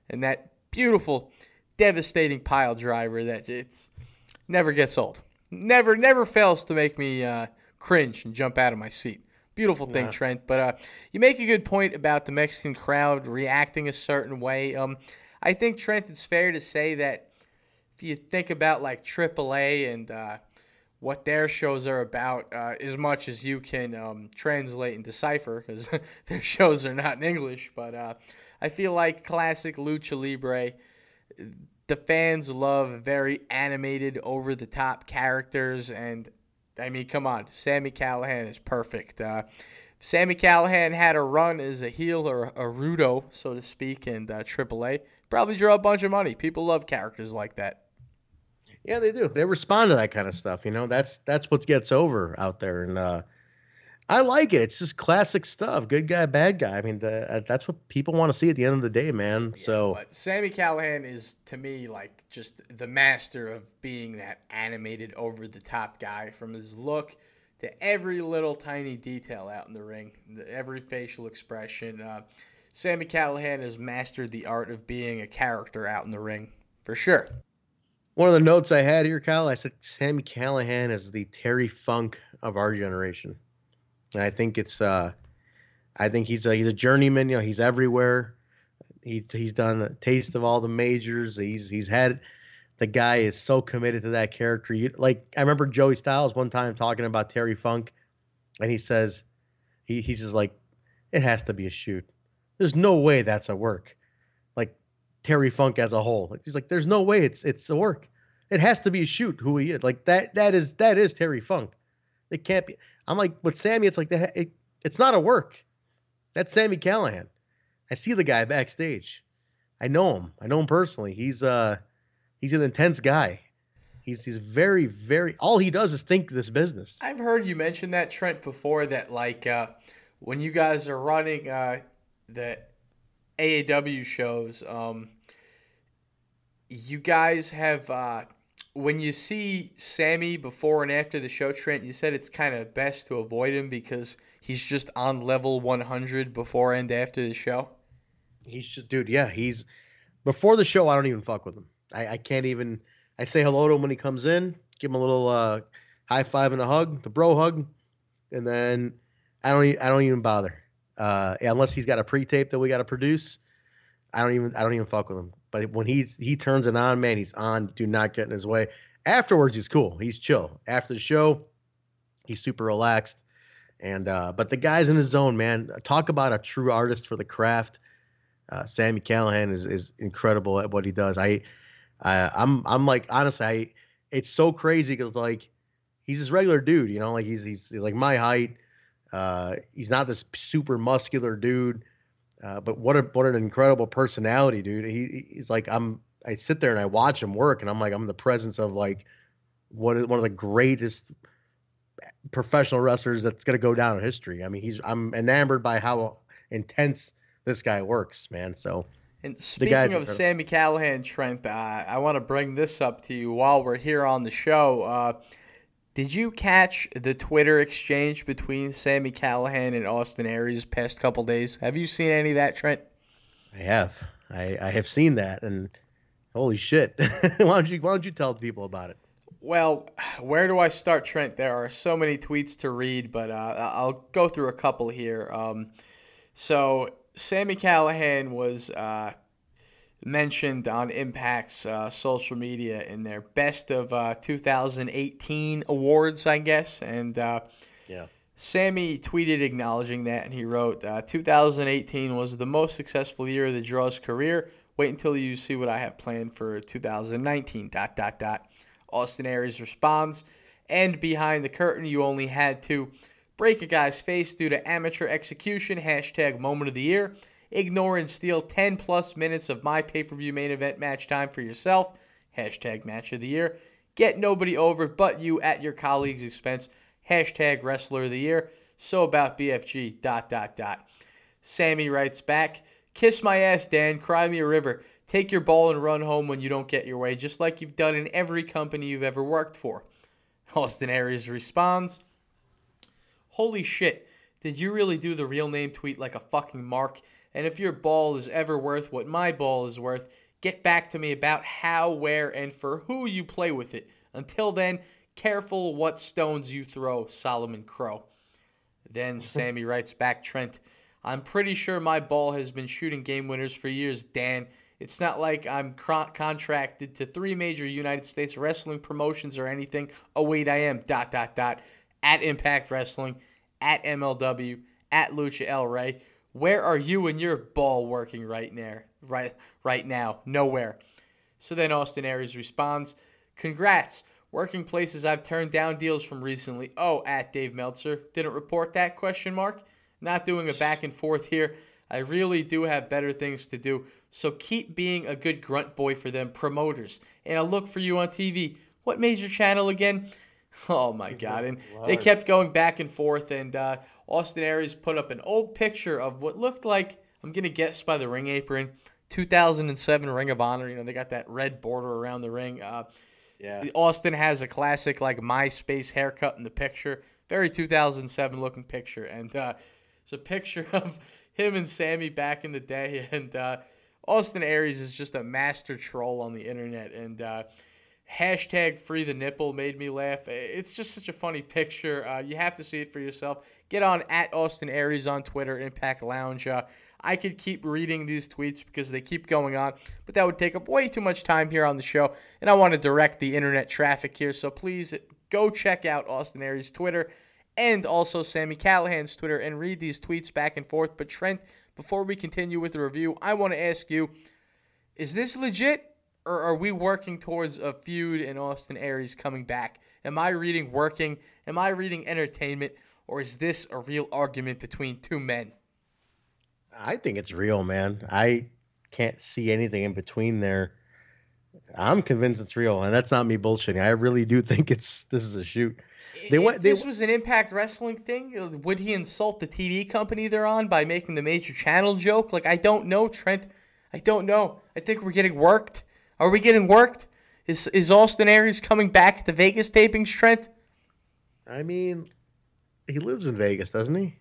and that beautiful, devastating pile driver that it's never gets old. Never, never fails to make me uh, cringe and jump out of my seat. Beautiful thing, Trent. But uh, you make a good point about the Mexican crowd reacting a certain way. Um, I think Trent, it's fair to say that if you think about like AAA and uh, what their shows are about, uh, as much as you can um, translate and decipher, because their shows are not in English, but uh, I feel like classic lucha libre the fans love very animated, over the top characters, and I mean, come on, Sami Callihan is perfect. Uh, Sami Callihan had a run as a heel or a rudo, so to speak, in uh, AAA. Probably draw a bunch of money. People love characters like that.
Yeah, they do. They respond to that kind of stuff. You know, that's that's what gets over out there, and uh, I like it. It's just classic stuff. Good guy, bad guy. I mean, the, uh, that's what people want to see at the end of the day, man. so
But Sami Callihan is to me like just the master of being that animated over the top guy from his look to every little tiny detail out in the ring, every facial expression. Uh, Sami Callihan has mastered the art of being a character out in the ring for sure.
One of the notes I had here, Kyle, I said Sami Callihan is the Terry Funk of our generation. And I think it's uh I think he's a he's a journeyman, you know, he's everywhere. He's he's done a taste of all the majors. He's he's had the guy is so committed to that character. You, like I remember Joey Styles one time talking about Terry Funk, and he says, he he's just like, it has to be a shoot. There's no way that's a work. Terry Funk as a whole. Like he's like, there's no way it's it's a work. It has to be a shoot who he is. Like that that is that is Terry Funk. It can't be. I'm like with Sami. It's like that. It, it's not a work. That's Sami Callihan. I see the guy backstage. I know him. I know him personally. He's uh he's an intense guy. He's he's very very all he does is think this business.
I've heard you mention that Trent before. That like uh, when you guys are running uh, the AAW shows, um, you guys have uh, when you see Sami before and after the show, Trent. You said it's kind of best to avoid him because he's just on level 100 before and after the show.
He's just dude, yeah. He's before the show. I don't even fuck with him. I, I can't even. I say hello to him when he comes in, give him a little uh, high five and a hug, the bro hug, and then I don't. I don't even bother. Uh, unless he's got a pre-tape that we got to produce, I don't even. I don't even fuck with him. But when he he turns it on, man, he's on. Do not get in his way. Afterwards, he's cool. He's chill. After the show, he's super relaxed. And uh, but the guy's in his zone, man. Talk about a true artist for the craft. Uh, Sami Callihan is is incredible at what he does. I, I I'm I'm like honestly, I it's so crazy because like he's this regular dude, you know, like he's he's like my height. Uh, he's not this super muscular dude, uh, but what a what an incredible personality, dude. He he's like I'm. I sit there and I watch him work, and I'm like I'm in the presence of like what is one of the greatest professional wrestlers that's gonna go down in history. I mean, he's I'm enamored by how intense this guy works, man. So
And speaking of. Sami Callihan, Trent, uh, I want to bring this up to you while we're here on the show. Did you catch the Twitter exchange between Sami Callihan and Austin Aries past couple days? Have you seen any of that, Trent?
I have. I, I have seen that and holy shit. why don't you why don't you tell people about it?
Well, where do I start, Trent? There are so many tweets to read, but uh, I'll go through a couple here. Um, so, Sami Callihan was uh, mentioned on Impact's uh, social media in their best of uh, 2018 awards, I guess. And uh,
Yeah.
Sami tweeted acknowledging that, and he wrote, uh, 2018 was the most successful year of the Draw's career. Wait until you see what I have planned for 2019. Dot dot dot. Austin Aries responds, and behind the curtain, you only had to break a guy's face due to amateur execution. Hashtag moment of the year. Ignore and steal 10 plus minutes of my pay per view main event match time for yourself. Hashtag match of the year. Get nobody over but you at your colleague's expense. Hashtag wrestler of the year. So about BFG. Dot dot dot. Sami writes back, Kiss my ass, Dan. Cry me a river. Take your ball and run home when you don't get your way, just like you've done in every company you've ever worked for. Austin Aries responds, Holy shit, did you really do the real name tweet like a fucking mark? And if your ball is ever worth what my ball is worth, get back to me about how, where, and for who you play with it. Until then, careful what stones you throw, Solomon Crowe. Then Sami writes back, Trent, I'm pretty sure my ball has been shooting game winners for years, Dan. It's not like I'm contracted to three major United States wrestling promotions or anything. Oh, wait, I am. Dot, dot, dot. At Impact Wrestling, at MLW, at Lucha El Rey. Where are you and your ball working right now? Right, right now, nowhere. So then Austin Aries responds, Congrats. Working places I've turned down deals from recently. Oh, at Dave Meltzer. Didn't report that question mark. Not doing a back and forth here. I really do have better things to do. So keep being a good grunt boy for them promoters. And I'll look for you on TV. What major channel again? Oh my god. And they kept going back and forth and uh, Austin Aries put up an old picture of what looked like I'm gonna guess by the ring apron. 2007 Ring of Honor. You know they got that red border around the ring. Uh,
Yeah.
Austin has a classic like MySpace haircut in the picture. Very 2007 looking picture, and uh, it's a picture of him and Sami back in the day. And uh, Austin Aries is just a master troll on the internet, and uh, Hashtag free the nipple made me laugh. It's just such a funny picture. Uh, you have to see it for yourself. Get on at Austin Aries on Twitter, Impact Lounge. Uh, I could keep reading these tweets because they keep going on, but that would take up way too much time here on the show, and I want to direct the internet traffic here. So please go check out Austin Aries' Twitter and also Sami Callihan's Twitter and read these tweets back and forth. But Trent, before we continue with the review, I want to ask you is this legit? Or are we working towards a feud and Austin Aries coming back? Am I reading working? Am I reading entertainment? Or is this a real argument between two men?
I think it's real, man. I can't see anything in between there. I'm convinced it's real, and that's not me bullshitting. I really do think it's this is a shoot.
They if went. They, this was an Impact Wrestling thing. Would he insult the TV company they're on by making the major channel joke? Like I don't know, Trent. I don't know. I think we're getting worked. Are we getting worked? Is is Austin Aries coming back at the Vegas tapings, Trent?
I mean, he lives in Vegas, doesn't he?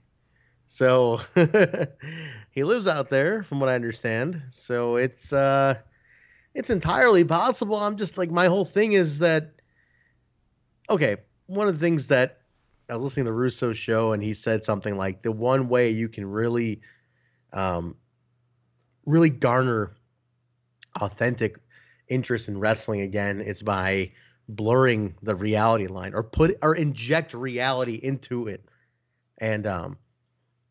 So he lives out there, from what I understand. So it's uh, it's entirely possible. I'm just like my whole thing is that okay. One of the things that I was listening to Russo's show, and he said something like the one way you can really, um, really garner authentic interest in wrestling again is by blurring the reality line or put or inject reality into it. And um,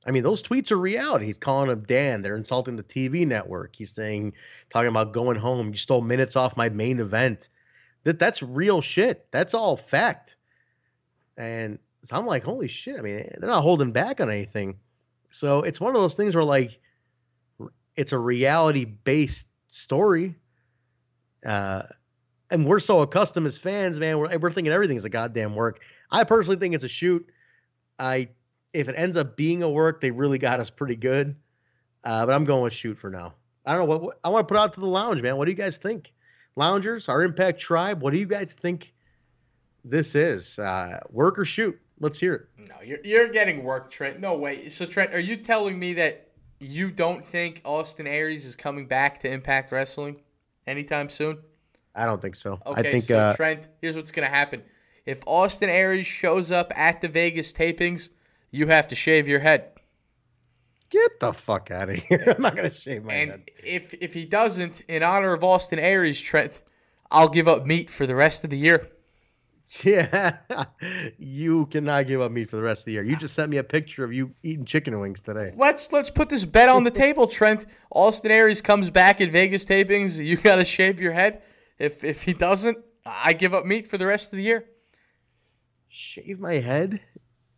I mean, those tweets are reality. He's calling him Dan. They're insulting the TV network. He's saying, talking about going home. You stole minutes off my main event. That that's real shit. That's all fact. And so I'm like, holy shit. I mean, they're not holding back on anything. So it's one of those things where like, it's a reality based story. Uh, and we're so accustomed as fans, man. We're, we're thinking everything's a goddamn work. I personally think it's a shoot. I if it ends up being a work, they really got us pretty good. Uh, but I'm going with shoot for now. I don't know what, what I want to put out to the lounge, man. What do you guys think, loungers? Our Impact Tribe. What do you guys think this is? Uh, work or shoot? Let's hear it.
No, you're you're getting work, Trent. No way. So Trent, are you telling me that you don't think Austin Aries is coming back to Impact Wrestling anytime soon?
I don't think so.
Okay,
I think
so
uh,
Trent, here's what's gonna happen. If Austin Aries shows up at the Vegas tapings, you have to shave your head.
Get the fuck out of here! I'm not gonna shave my
and
head.
if if he doesn't, in honor of Austin Aries, Trent, I'll give up meat for the rest of the year.
Yeah, you cannot give up meat for the rest of the year. You just sent me a picture of you eating chicken wings today.
Let's let's put this bet on the table, Trent. Austin Aries comes back at Vegas tapings. You gotta shave your head. If if he doesn't, I give up meat for the rest of the year.
Shave my head?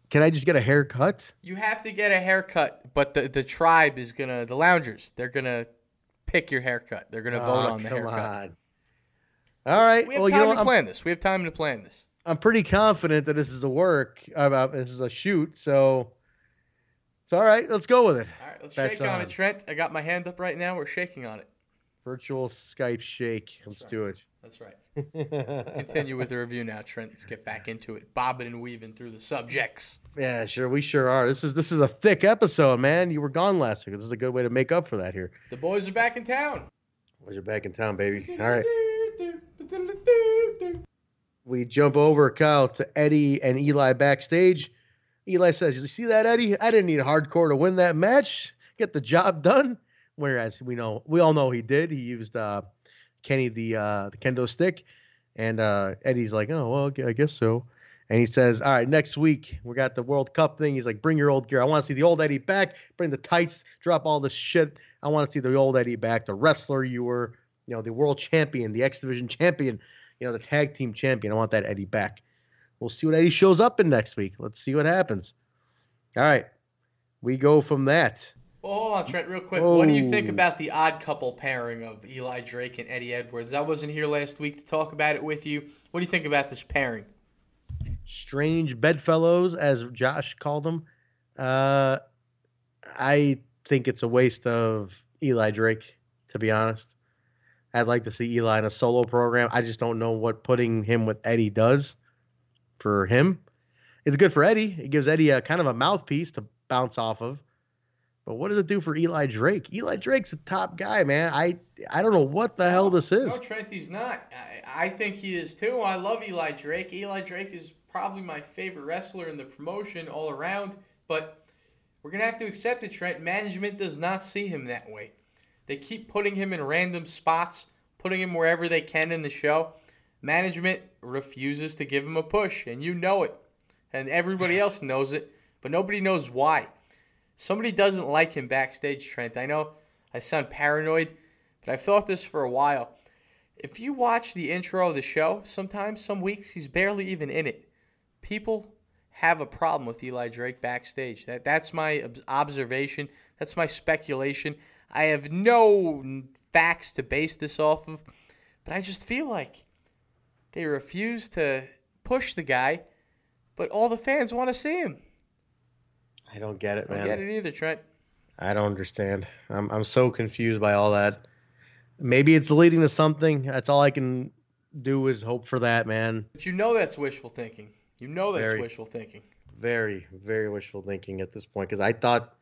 Can I just get a haircut?
You have to get a haircut, but the the tribe is gonna the loungers. They're gonna pick your haircut. They're gonna vote
Oh,
on the
come
haircut.
on. All right.
We have
well, you
time
know,
to
I'm,
plan this. We have time to plan this.
I'm pretty confident that this is a work. About this is a shoot. So, it's all right. Let's go with it.
All right, let's
That's
shake on
on.
it, um, Trent. I got my hand up right now. We're shaking on it.
Virtual Skype shake. Let's do it.
That's right. Let's continue with the review now, Trent. Let's get back into it, bobbing and weaving through the subjects.
Yeah, sure. We sure are. This is this is a thick episode, man. You were gone last week. This is a good way to make up for that here.
The boys are back in town.
Well, you're back in town, baby. All right. We jump over, Kyle, to Eddie and Eli backstage. Eli says, "You see that, Eddie? I didn't need hardcore to win that match. Get the job done." Whereas we know, we all know he did. He used uh, Kenny the uh, the kendo stick, and uh, Eddie's like, "Oh well, I guess so." And he says, "All right, next week we got the World Cup thing." He's like, "Bring your old gear. I want to see the old Eddie back. Bring the tights. Drop all this shit. I want to see the old Eddie back. The wrestler you were, you know, the world champion, the X Division champion, you know, the tag team champion. I want that Eddie back. We'll see what Eddie shows up in next week. Let's see what happens. All right, we go from that.
Well, hold on, Trent, real quick. What do you think
Oh.
about the odd couple pairing of Eli Drake and Eddie Edwards? I wasn't here last week to talk about it with you. What do you think about this pairing?
Strange bedfellows, as Josh called them. Uh, I think it's a waste of Eli Drake, to be honest. I'd like to see Eli in a solo program. I just don't know what putting him with Eddie does for him. It's good for Eddie. It gives Eddie a kind of a mouthpiece to bounce off of. But what does it do for Eli Drake? Eli Drake's a top guy, man. I I don't know what the hell this is.
No, Trent, he's not. I, I think he is too. I love Eli Drake. Eli Drake is probably my favorite wrestler in the promotion all around. But we're gonna have to accept it, Trent. Management does not see him that way. They keep putting him in random spots, putting him wherever they can in the show. Management refuses to give him a push, and you know it. And everybody else knows it, but nobody knows why. Somebody doesn't like him backstage, Trent. I know I sound paranoid, but I've thought this for a while. If you watch the intro of the show, sometimes, some weeks, he's barely even in it. People have a problem with Eli Drake backstage. That that's my observation. That's my speculation. I have no facts to base this off of, but I just feel like they refuse to push the guy, but all the fans want to see him.
I don't get it,
I
man.
don't get it either, Trent.
I don't understand. I'm I'm so confused by all that. Maybe it's leading to something. That's all I can do is hope for that, man.
But you know that's wishful thinking. You know that's
Very.
wishful thinking.
Very, very wishful thinking at this point because I thought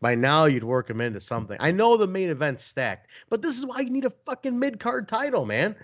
by now you'd work him into something. I know the main event's stacked, but this is why you need a fucking mid card title, man.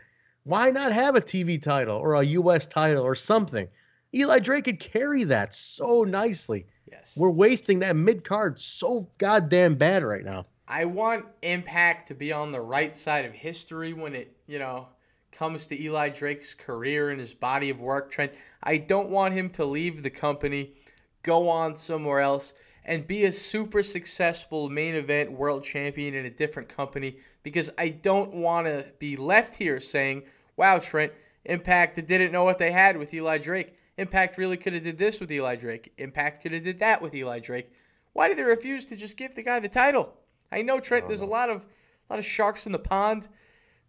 Why not have a TV title or a US title or something? Eli Drake could carry that so nicely.
Yes.
We're wasting that mid card so goddamn bad right now.
I want Impact to be on the right side of history when it, you know, comes to Eli Drake's career and his body of work, Trent. I don't want him to leave the company, go on somewhere else, and be a super successful main event world champion in a different company because I don't want to be left here saying, wow, Trent, Impact didn't know what they had with Eli Drake. Impact really could have did this with Eli Drake. Impact could have did that with Eli Drake. Why did they refuse to just give the guy the title? I know Trent. There's a lot of a lot of sharks in the pond.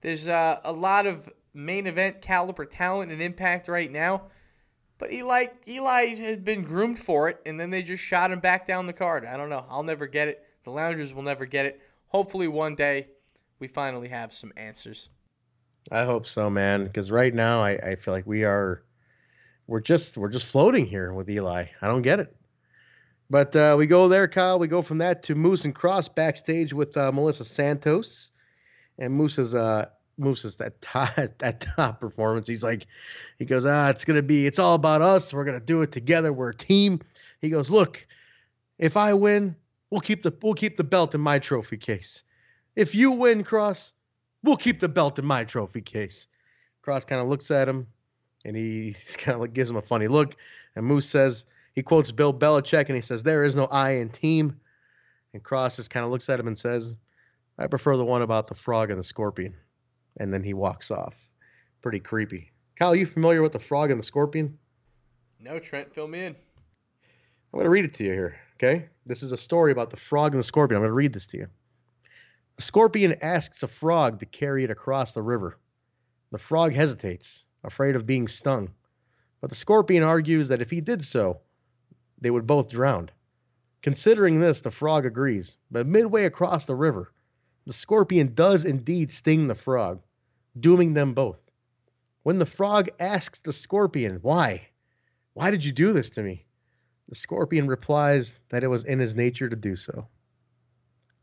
There's uh, a lot of main event caliber talent and Impact right now, but Eli Eli has been groomed for it, and then they just shot him back down the card. I don't know. I'll never get it. The Loungers will never get it. Hopefully, one day we finally have some answers.
I hope so, man. Because right now, I, I feel like we are, we're just we're just floating here with Eli. I don't get it. But uh, we go there, Kyle. We go from that to Moose and Kross backstage with uh, Melissa Santos, and Moose's uh Moose's that top that top performance. He's like, he goes, ah, it's gonna be, it's all about us. We're gonna do it together. We're a team. He goes, look, if I win, we'll keep the we'll keep the belt in my trophy case. If you win, Kross, we'll keep the belt in my trophy case. Kross kind of looks at him and he kind of like gives him a funny look. And Moose says, he quotes Bill Belichick and he says, There is no I in team. And Kross just kind of looks at him and says, I prefer the one about the frog and the scorpion. And then he walks off. Pretty creepy. Kyle, you familiar with the frog and the scorpion?
No, Trent, fill me in.
I'm going to read it to you here. Okay. This is a story about the frog and the scorpion. I'm going to read this to you. A scorpion asks a frog to carry it across the river. The frog hesitates, afraid of being stung. But the scorpion argues that if he did so, they would both drown. Considering this, the frog agrees. But midway across the river, the scorpion does indeed sting the frog, dooming them both. When the frog asks the scorpion, Why? Why did you do this to me? The scorpion replies that it was in his nature to do so.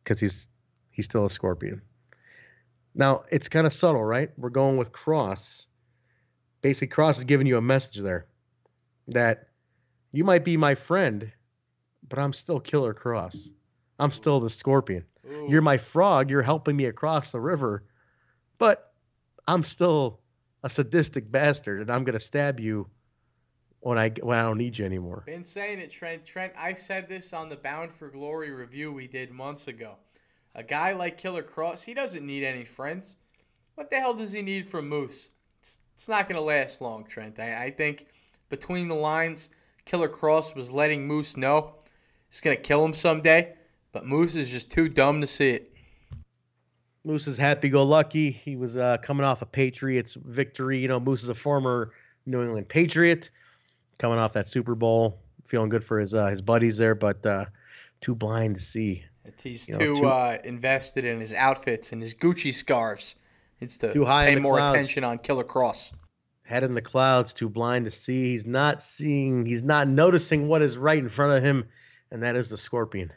Because he's he's still a scorpion. Now it's kind of subtle, right? We're going with Kross. Basically, Kross is giving you a message there that you might be my friend, but I'm still Killer Kross. I'm still the scorpion.
Ooh.
You're my frog. You're helping me across the river, but I'm still a sadistic bastard, and I'm gonna stab you when I when I don't need you anymore.
Been saying it, Trent. Trent, I said this on the Bound for Glory review we did months ago. A guy like Killer Kross, he doesn't need any friends. What the hell does he need from Moose? It's, not going to last long, Trent. I, I think between the lines, Killer Kross was letting Moose know he's going to kill him someday, but Moose is just too dumb to see it.
Moose is happy-go-lucky. He was uh, coming off a Patriots victory. You know, Moose is a former New England Patriot, coming off that Super Bowl, feeling good for his uh, his buddies there, but uh, too blind to see.
He's
You know,
too,
too-
uh, invested in his outfits and his Gucci scarves. It's to
Too high
pay more
clouds.
attention on Killer Kross.
Head in the clouds, too blind to see. He's not seeing. He's not noticing what is right in front of him, and that is the scorpion.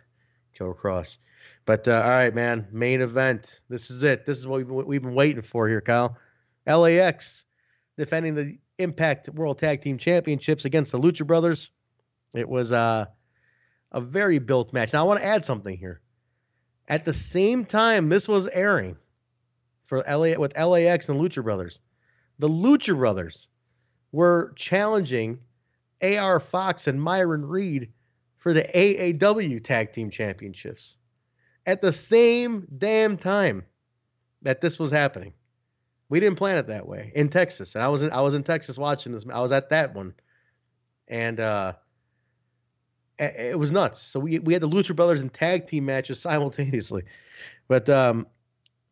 Killer Kross. But uh, all right, man. Main event. This is it. This is what we've, we've been waiting for here, Kyle. LAX defending the Impact World Tag Team Championships against the Lucha Brothers. It was uh, a very built match. Now I want to add something here. At the same time, this was airing for LA with LAX and Lucha Brothers. The Lucha Brothers were challenging AR Fox and Myron Reed for the AAW Tag Team Championships at the same damn time that this was happening. We didn't plan it that way in Texas, and I was in, I was in Texas watching this. I was at that one, and uh, it was nuts. So we we had the Lucha Brothers in tag team matches simultaneously, but um,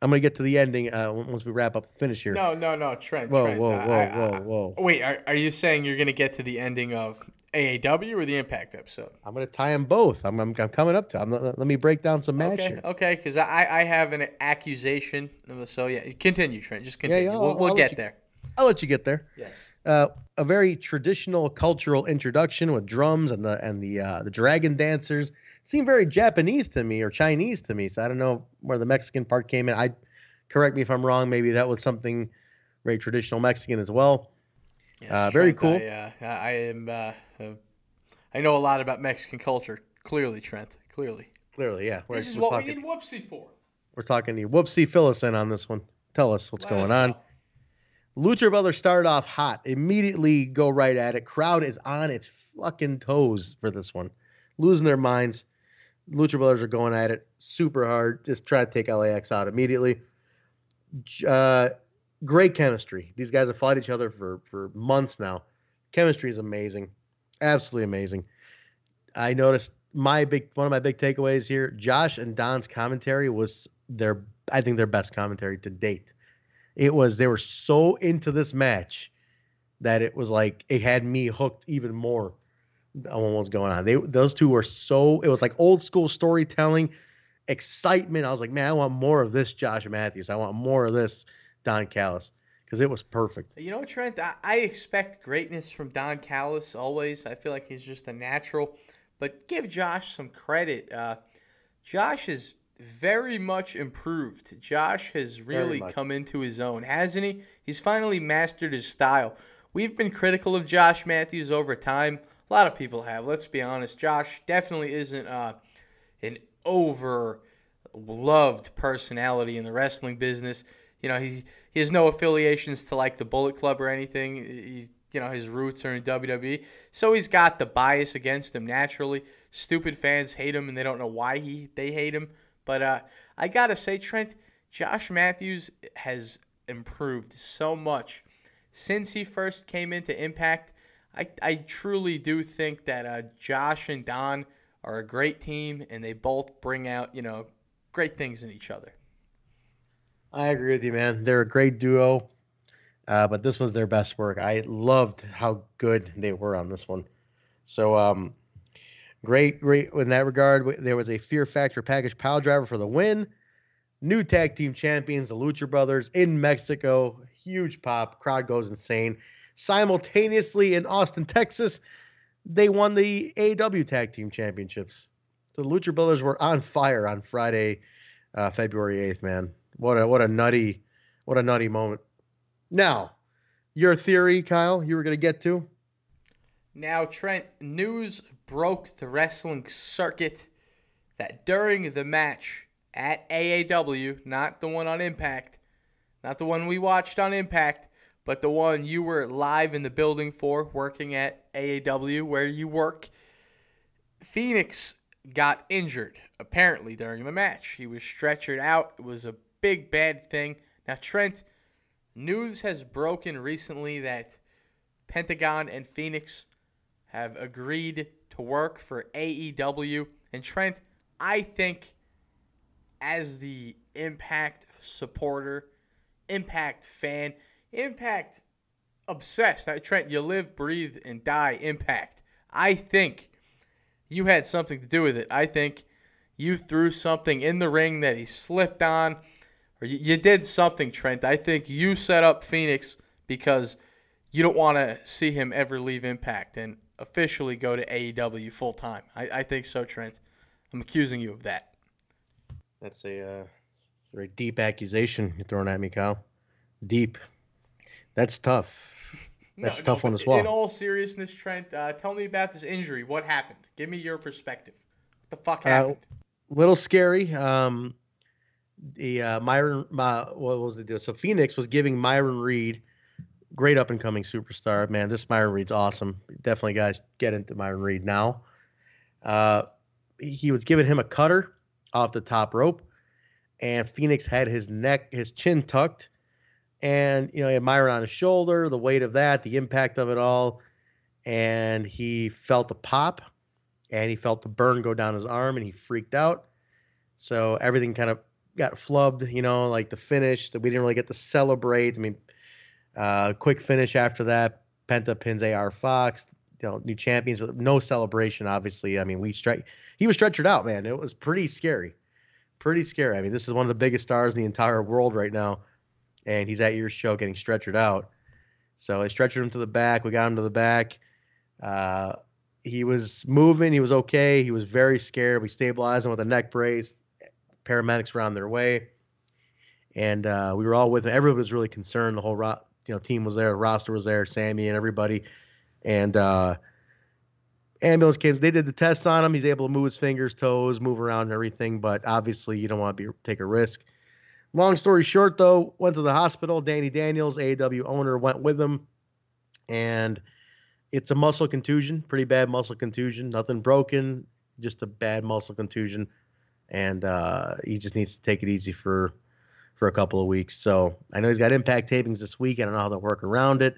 I'm gonna get to the ending uh, once we wrap up the finish here.
No, no, no, Trent.
Whoa,
Trent,
whoa, whoa,
I-
whoa,
I-
whoa!
Wait, are, are you saying you're gonna get to the ending of AAW or the Impact episode?
I'm gonna tie them both. I'm I'm, I'm coming up to. I'm, let me break down some match
Okay,
here.
okay, because I I have an accusation. So yeah, continue, Trent. Just continue.
yeah,
we'll
I'll-
we'll
I'll
get
you-
there.
I'll let you get there.
Yes.
uh, a very traditional cultural introduction with drums and the and the uh, the dragon dancers seem very Japanese to me or Chinese to me. So I don't know where the Mexican part came in. I correct me if I'm wrong. Maybe that was something very traditional Mexican as well.
Yes,
Uh, very
Trent,
cool.
I, uh, I am. Uh, uh, I know a lot about Mexican culture. Clearly, Trent. Clearly.
Clearly, yeah. We're,
This is what
talking,
we need Whoopsie for.
We're talking to you. Whoopsie, fill us in on this one. Tell us what's
Let
going
us
on.
know.
Lucha Brothers started off hot. Immediately go right at it. Crowd is on its fucking toes for this one, losing their minds. Lucha Brothers are going at it super hard, just try to take LAX out immediately. Uh, great chemistry. These guys have fought each other for for months now. Chemistry is amazing, absolutely amazing. I noticed my big one of my big takeaways here. Josh and Don's commentary was their I think their best commentary to date. It was they were so into this match that it was like it had me hooked even more on what was going on. They those two were so it was like old school storytelling, excitement. I was like, man, I want more of this Josh Matthews. I want more of this Don Callis because it was perfect.
You know, what, Trent, I, I expect greatness from Don Callis always. I feel like he's just a natural. But give Josh some credit. Uh, Josh is very much improved. Josh has really come into his own, hasn't he? He's finally mastered his style. We've been critical of Josh Matthews over time. A lot of people have. Let's be honest. Josh definitely isn't uh, an over loved personality in the wrestling business. You know, he he has no affiliations to like the Bullet Club or anything. He, you know, his roots are in WWE, so he's got the bias against him naturally. Stupid fans hate him, and they don't know why he they hate him. But uh, I gotta say, Trent, Josh Matthews has improved so much since he first came into Impact. I, I truly do think that uh, Josh and Don are a great team, and they both bring out you know great things in each other.
I agree with you, man. They're a great duo, uh, but this was their best work. I loved how good they were on this one. So, um, great, great in that regard. There was a Fear Factor package pile driver for the win. New tag team champions, the Lucha Brothers in Mexico. Huge pop. Crowd goes insane. Simultaneously in Austin, Texas, they won the AW Tag Team Championships. So the Lucha Brothers were on fire on Friday, uh, February 8th, man. What a what a nutty what a nutty moment. Now, your theory, Kyle, you were gonna get to?
Now, Trent, news broke the wrestling circuit that during the match at AAW, not the one on Impact, not the one we watched on Impact, but the one you were live in the building for, working at AAW, where you work, Fenix got injured, apparently, during the match. He was stretchered out. It was a big, bad thing. Now, Trent, news has broken recently that Pentagon and Fenix have agreed to work for AEW. And Trent, I think as the Impact supporter, Impact fan, Impact obsessed. Trent, you live, breathe, and die Impact. I think you had something to do with it. I think you threw something in the ring that he slipped on, or you, you did something, Trent. I think you set up Fenix because you don't want to see him ever leave Impact and officially go to AEW full time. I, I think so, Trent. I'm accusing you of that.
That's a uh, very deep accusation you're throwing at me, Kyle. Deep. That's tough. That's
No,
a tough
no,
one as well.
In all seriousness, Trent, uh, tell me about this injury. What happened? Give me your perspective. What the fuck
Uh,
happened?
little scary. Um, the uh, Myron, uh, what was the deal? So Fenix was giving Myron Reed, great up and coming superstar. Man, this Myron Reed's awesome. Definitely, guys, get into Myron Reed now. Uh, he was giving him a cutter off the top rope, and Fenix had his neck, his chin tucked, and you know he had Myron on his shoulder. The weight of that, the impact of it all, and he felt a pop and he felt the burn go down his arm and he freaked out. So everything kind of got flubbed, you know, like the finish that we didn't really get to celebrate. I mean, uh, quick finish after that. Penta pins AR Fox, you know, new champions, but no celebration, obviously. I mean, we stretch he was stretchered out, man. It was pretty scary. Pretty scary. I mean, this is one of the biggest stars in the entire world right now. And he's at your show getting stretchered out. So I stretchered him to the back. We got him to the back. Uh, he was moving. He was okay. He was very scared. We stabilized him with a neck brace. Paramedics were on their way, and uh, we were all with him. Everyone was really concerned. The whole ro- you know team was there. roster was there. Sammy and everybody, and uh, ambulance came. They did the tests on him. He's able to move his fingers, toes, move around, and everything. But obviously, you don't want to be take a risk. Long story short, though, went to the hospital. Danny Daniels, AEW owner, went with him, and it's a muscle contusion, pretty bad muscle contusion. Nothing broken, just a bad muscle contusion, and uh, he just needs to take it easy for for a couple of weeks. So I know he's got impact tapings this week. I don't know how they'll work around it,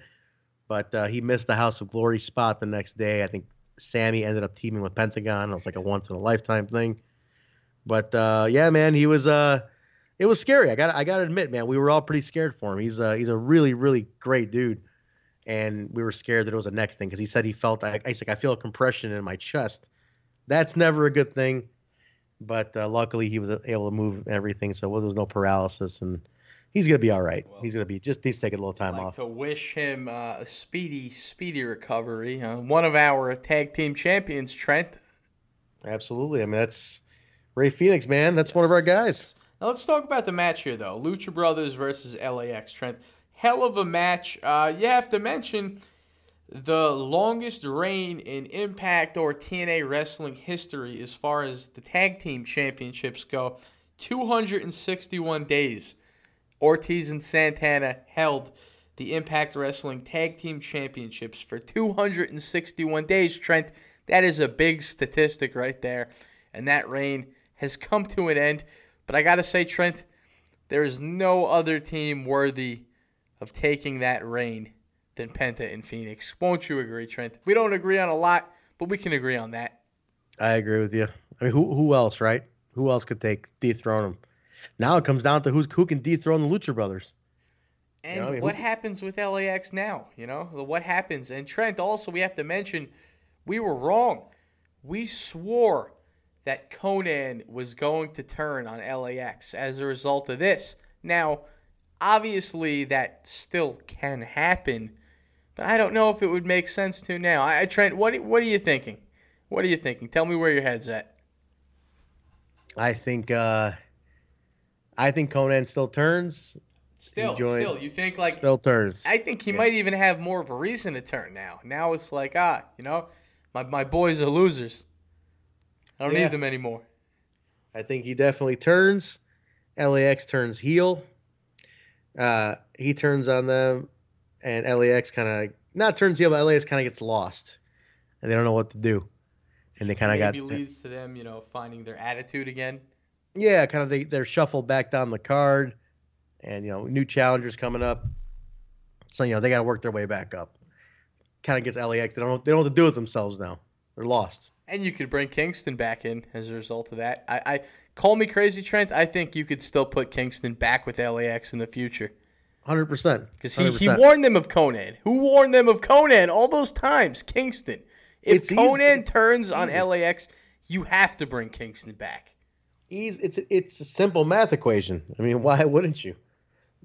but uh, he missed the House of Glory spot the next day. I think Sammy ended up teaming with Pentagon. It was like a once in a lifetime thing. But uh, yeah, man, he was uh, it was scary. I got I got to admit, man, we were all pretty scared for him. He's uh, he's a really really great dude and we were scared that it was a neck thing because he said he felt I, like I feel a compression in my chest. That's never a good thing, but uh, luckily he was able to move everything, so well, there was no paralysis, and he's gonna be all right. he's gonna be just he's taking a little time
like
off.
to wish him uh, a speedy, speedy recovery. Uh, one of our tag team champions, Trent.
Absolutely. I mean that's Rey Fenix, man. That's one of our guys.
Now let's talk about the match here, though. Lucha Brothers versus LAX. Trent, hell of a match. Uh, you have to mention the longest reign in Impact or TNA wrestling history as far as the tag team championships go. 261 days. Ortiz and Santana held the Impact Wrestling Tag Team Championships for 261 days. Trent, that is a big statistic right there. And that reign has come to an end. But I got to say, Trent, there is no other team worthy of taking that reign than Penta and Fenix. Won't you agree, Trent? We don't agree on a lot, but we can agree on that.
I agree with you. I mean, who who else, right? Who else could take dethrone him? Now it comes down to who's who can dethrone the Lucha Brothers.
And
You know, I mean,
what
who-
happens with LAX now? You know, what happens? And Trent, also, we have to mention we were wrong. We swore that Konnan was going to turn on LAX as a result of this. Now, obviously, that still can happen, but I don't know if it would make sense to now. I, Trent, what what are you thinking? What are you thinking? Tell me where your head's at.
I think uh I think Konnan still turns.
Still, still, you think like
still turns.
I think he might even have more of a reason to turn now. Now it's like, ah, you know, my, my boys are losers. I don't
Yeah.
need them anymore.
I think he definitely turns. LAX turns heel. Uh, he turns on them, and LAX kind of not turns heel, but LAX kind of gets lost, and they don't know what to do, and they kind of got
Maybe leads to them, you know, finding their attitude again.
yeah, kind of they they're shuffled back down the card, and you know new challengers coming up, so you know they got to work their way back up. Kind of gets LAX. They don't they don't know what to do with themselves now. They're lost.
And you could bring Kingston back in as a result of that. I, I call me crazy, Trent. I think you could still put Kingston back with LAX in the future
Hundred percent.
because he, he warned them of Konnan. Who warned them of Konnan all those times? Kingston. If
It's
Konnan
it's
turns on
easy.
LAX, you have to bring Kingston back.
He's it's it's a simple math equation. I mean, why wouldn't you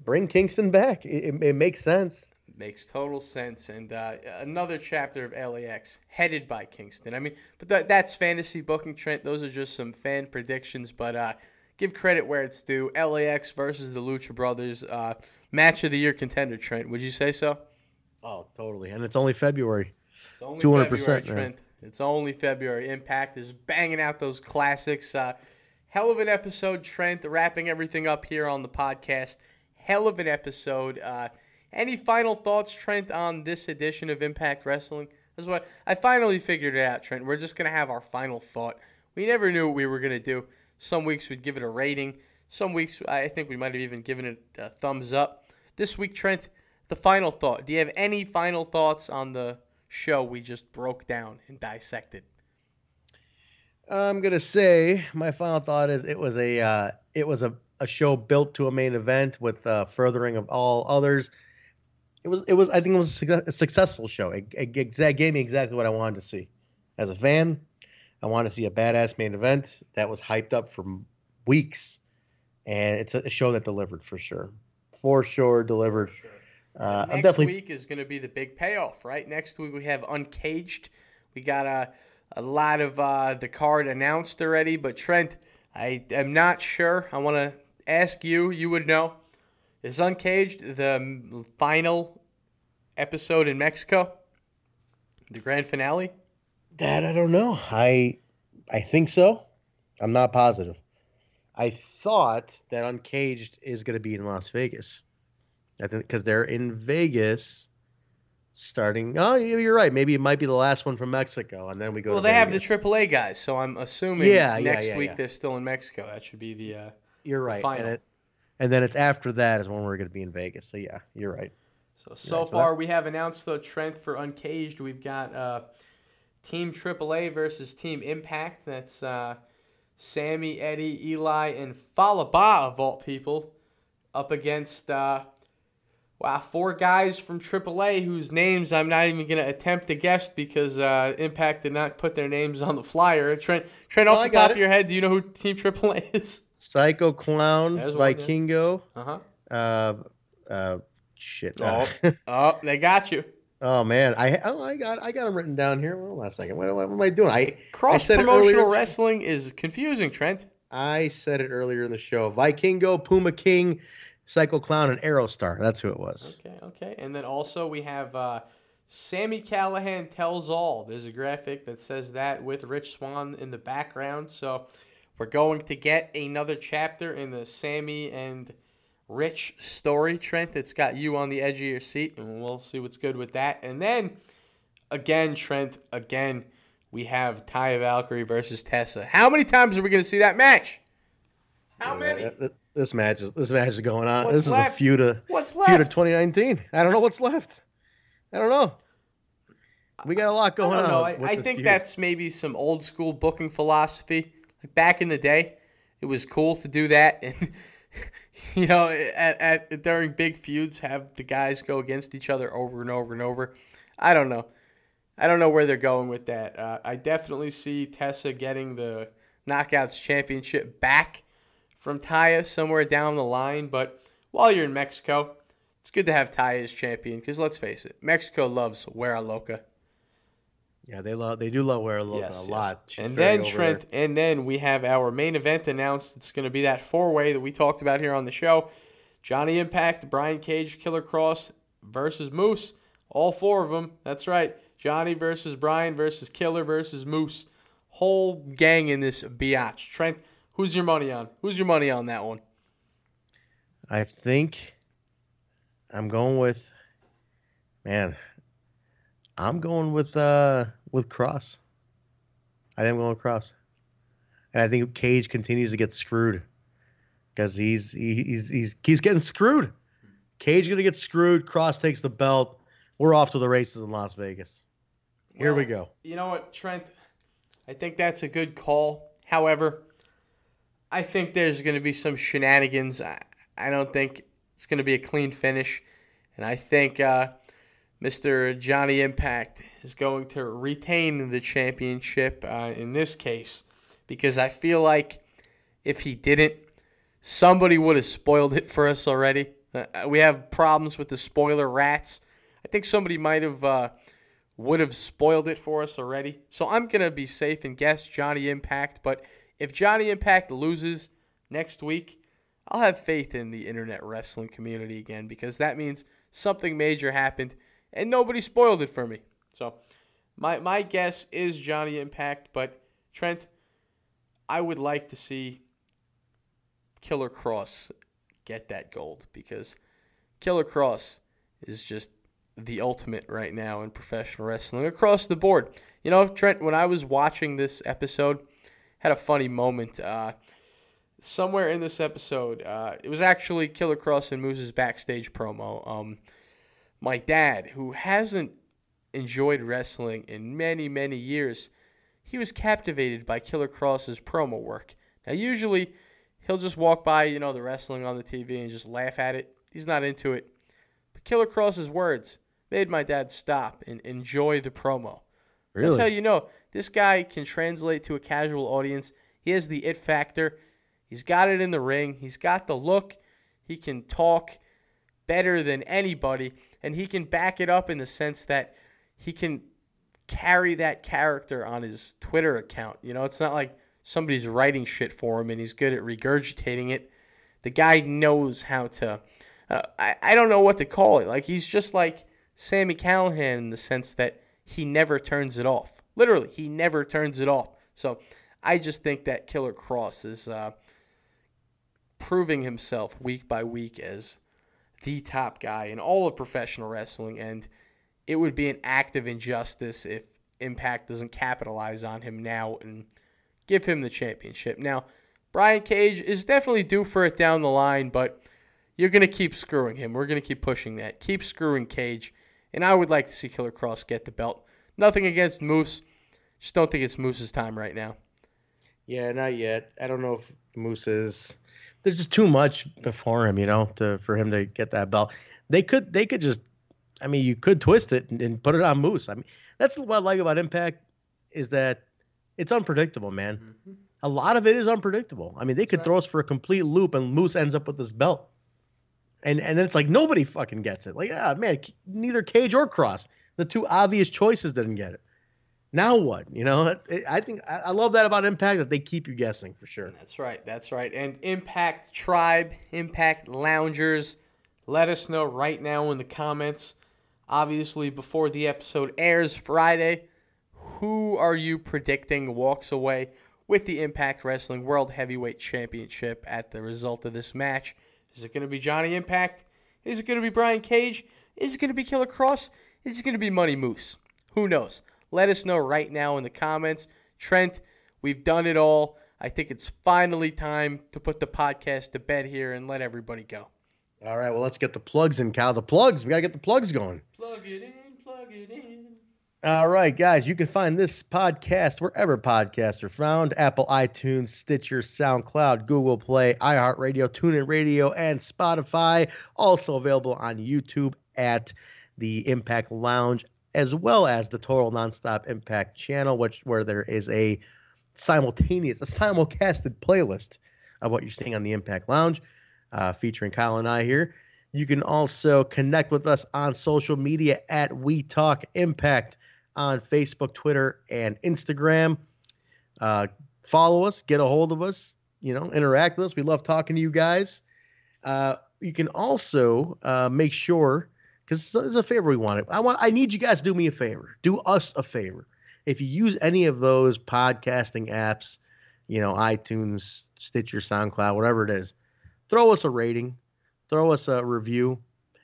bring Kingston back? It, it, it makes sense.
Makes total sense. And uh, another chapter of LAX headed by Kingston. I mean, but that, that's fantasy booking, Trent. Those are just some fan predictions. But uh, give credit where it's due. LAX versus the Lucha Brothers. Uh, match of the year contender, Trent. Would you say so?
Oh, totally. And it's only February.
It's only
200%,
February,
man.
Trent. It's only February. Impact is banging out those classics. Uh, hell of an episode, Trent. Wrapping everything up here on the podcast. Hell of an episode. Any final thoughts, Trent, on this edition of Impact Wrestling? That's what I finally figured it out, Trent. We're just gonna have our final thought. We never knew what we were gonna do. Some weeks we'd give it a rating. Some weeks I think we might have even given it a thumbs up. This week, Trent, the final thought. Do you have any final thoughts on the show we just broke down and dissected?
I'm gonna say my final thought is it was a uh, it was a, a show built to a main event with uh, furthering of all others. It was it was I think it was a, success- a successful show. It, it, exa- gave me exactly what I wanted to see. As a fan, I wanted to see a badass main event that was hyped up for weeks, and it's a, a show that delivered for sure, for sure delivered. Uh, I'm
Next
definitely
week is going to be the big payoff, right? Next week we have Uncaged. We got a, a lot of uh, the card announced already, but Trent, I am not sure. I want to ask you. You would know. Is Uncaged the final episode in Mexico? The grand finale?
That I don't know. I I think so. I'm not positive. I thought that Uncaged is going to be in Las Vegas. I think because they're in Vegas starting. Oh, you- you're right. Maybe it might be the last one from Mexico, and then we go.
Well, they have the AAA guys, so I'm assuming
Yeah, yeah,
next
yeah,
week
yeah.
they're still in Mexico. That should be the. Uh,
You're right.
final.
And, it, and then it's after that is when we're going to be in Vegas. So yeah, you're right.
So so
Right, so
far we have announced the Trent for Uncaged. We've got uh, Team AAA versus Team Impact. That's uh, Sammy, Eddie, Eli, and Fallah Bahh of all people up against uh, wow four guys from AAA whose names I'm not even gonna attempt to guess because uh, Impact did not put their names on the flyer. Trent Trent off the top
it.
of your head, do you know who Team AAA is?
Psycho Clown,
There's one, yeah.
Vikingo.
Uh huh.
Uh, uh, shit.
Oh, oh, they got you.
oh man, I oh, I got I got them written down here. Well, last second. What, what am I doing? I
Cross
it
promotional wrestling is confusing, Trent.
I said it earlier in the show. Vikingo, Puma King, Psycho Clown, and Aerostar. That's who it was.
Okay, okay. And then also we have uh, Sami Callihan tells all. There's a graphic that says that with Rich Swann in the background. So we're going to get another chapter in the Sami and Rich story, Trent. It's got you on the edge of your seat, and we'll see what's good with that. And then again, Trent, again, we have Taya Valkyrie versus Tessa. How many times are we going to see that match? How many?
Uh, th- This match is this match is going on.
What's
this
left?
is a feud of
What's left?
feud of 2019. I don't know what's left. I don't know. We got a lot
I
going
don't know.
on.
I, I think
feud.
that's maybe some old school booking philosophy. Back in the day, it was cool to do that, and you know, at, at during big feuds, have the guys go against each other over and over and over. I don't know. I don't know where they're going with that. Uh, I definitely see Tessa getting the Knockouts Championship back from Taya somewhere down the line. But while you're in Mexico, it's good to have Taya as champion because let's face it, Mexico loves Wera Loca.
Yeah. They love they do love Wera Loca a lot. She's
and then Trent, and then we have our main event announced. It's going to be that four way that we talked about here on the show. Johnny Impact, Brian Cage, Killer Kross versus Moose. All four of them. That's right. Johnny versus Brian versus Killer versus Moose. Whole gang in this biatch. Trent, who's your money on? Who's your money on that one?
I think I'm going with man. I'm going with uh with Kross. I think I'm going with Kross, and I think Cage continues to get screwed because he's he, he's he's keeps getting screwed. Cage gonna get screwed. Kross takes the belt. We're off to the races in Las Vegas. Here we go.
You know what, Trent? I think that's a good call. However, I think there's going to be some shenanigans. I, I don't think it's going to be a clean finish. And I think uh, Mr. Johnny Impact is going to retain the championship uh, in this case because I feel like if he didn't, somebody would have spoiled it for us already. Uh, we have problems with the spoiler rats. I think somebody might have uh, would have spoiled it for us already. So I'm gonna be safe and guess Johnny Impact. But if Johnny Impact loses next week, I'll have faith in the internet wrestling community again because that means something major happened and nobody spoiled it for me. So my my guess is Johnny Impact, but Trent, I would like to see Killer Kross get that gold because Killer Kross is just the ultimate right now in professional wrestling across the board. You know, Trent, when I was watching this episode, had a funny moment. Uh, somewhere in this episode, uh, it was actually Killer Kross and Moose's backstage promo. Um, my dad, who hasn't enjoyed wrestling in many, many years, he was captivated by Killer Kross's promo work. Now, usually, he'll just walk by, you know, the wrestling on the TV and just laugh at it. He's not into it. But Killer Kross's words made my dad stop and enjoy the promo.
Really?
That's how you know this guy can translate to a casual audience. He has the it factor. He's got it in the ring. He's got the look. He can talk better than anybody, and he can back it up in the sense that he can carry that character on his Twitter account. You know, it's not like somebody's writing shit for him and he's good at regurgitating it. The guy knows how to. Uh, I, I don't know what to call it. Like, he's just like Sami Callihan in the sense that he never turns it off. Literally, he never turns it off. So I just think that Killer Kross is uh, proving himself week by week as the top guy in all of professional wrestling, and it would be an act of injustice if Impact doesn't capitalize on him now and give him the championship. Now, Brian Cage is definitely due for it down the line, but you're going to keep screwing him. We're going to keep pushing that. Keep screwing Cage, and I would like to see Killer Kross get the belt. Nothing against Moose, just don't think it's Moose's time right now.
Yeah, not yet. I don't know if Moose is. There's just too much before him, you know, to for him to get that belt. They could, they could just. I mean, you could twist it and, and put it on Moose. I mean, that's what I like about Impact is that it's unpredictable, man. A lot of it is unpredictable. I mean, they could
right.
throw us for a complete loop, and Moose ends up with this belt, and and then it's like nobody fucking gets it. Like, ah, man, neither Cage or Kross, the two obvious choices, didn't get it. Now what? You know, it- I think I I love that about Impact that they keep you guessing for sure.
That's right. That's right. And Impact Tribe, Impact Loungers, let us know right now in the comments. Obviously, before the episode airs Friday, who are you predicting walks away with the Impact Wrestling World Heavyweight Championship at the result of this match? Is it going to be Johnny Impact? Is it going to be Brian Cage? Is it going to be Killer Kross? Is it going to be Money Moose? Who knows? Let us know right now in the comments. Trent, we've done it all. I think it's finally time to put the podcast to bed here and let everybody go.
All right, well, let's get the plugs in, Cal. The plugs. We got to get the plugs going.
Plug it in, plug it in.
All right, guys, you can find this podcast wherever podcasts are found Apple, iTunes, Stitcher, SoundCloud, Google Play, iHeartRadio, TuneIn Radio, and Spotify. Also available on YouTube at the Impact Lounge, as well as the Total Nonstop Impact channel, which where there is a simultaneous, a simulcasted playlist of what you're seeing on the Impact Lounge, uh, featuring Kyle and I here. You can also connect with us on social media at We Talk Impact on Facebook, Twitter, and Instagram. Uh, follow us, get a hold of us, you know, interact with us. We love talking to you guys. Uh, you can also uh, make sure because it's a favor we want. I want. I need you guys to do me a favor. Do us a favor. If you use any of those podcasting apps, you know, iTunes, Stitcher, SoundCloud, whatever it is, throw us a rating, throw us a review.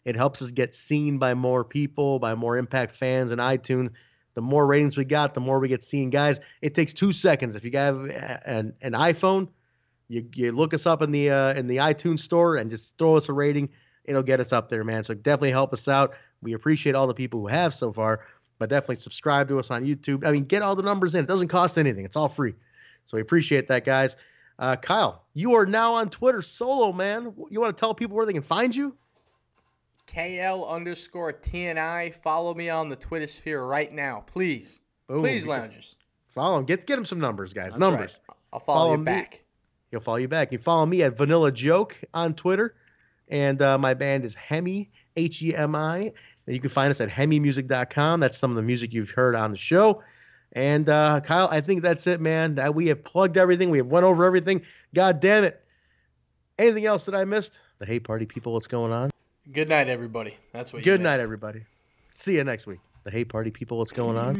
It helps us get seen by more people, by more Impact fans and iTunes. The more ratings we got, the more we get seen. Guys, it takes two seconds. If you have an, an iPhone, you, you look us up in the uh, in the iTunes store and just throw us a rating. It'll get us up there, man. So definitely help us out. We appreciate all the people who have so far, but definitely subscribe to us on YouTube. I mean, get all the numbers in. It doesn't cost anything. It's all free. So we appreciate that, guys. Uh, Kyle, you are now on Twitter solo, man. You want to tell people where they can find you?
KL underscore TNI. Follow me on the Twitter sphere right now, please.
Boom.
Please, loungers.
Follow him. Get get him some numbers, guys.
That's
numbers.
right. I'll follow,
Follow
you
me.
back.
He'll follow you back. You follow me at Vanilla Joke on Twitter, and uh, my band is Hemi H E M I And you can find us at hemimusic.com. That's some of the music you've heard on the show. And uh, Kyle, I think that's it, man. That we have plugged everything. We have went over everything. God damn it. Anything else that I missed? The hate party people, what's going on?
Good night, everybody. That's what. you
Good night, everybody. See you next week. The hate party people, what's going on?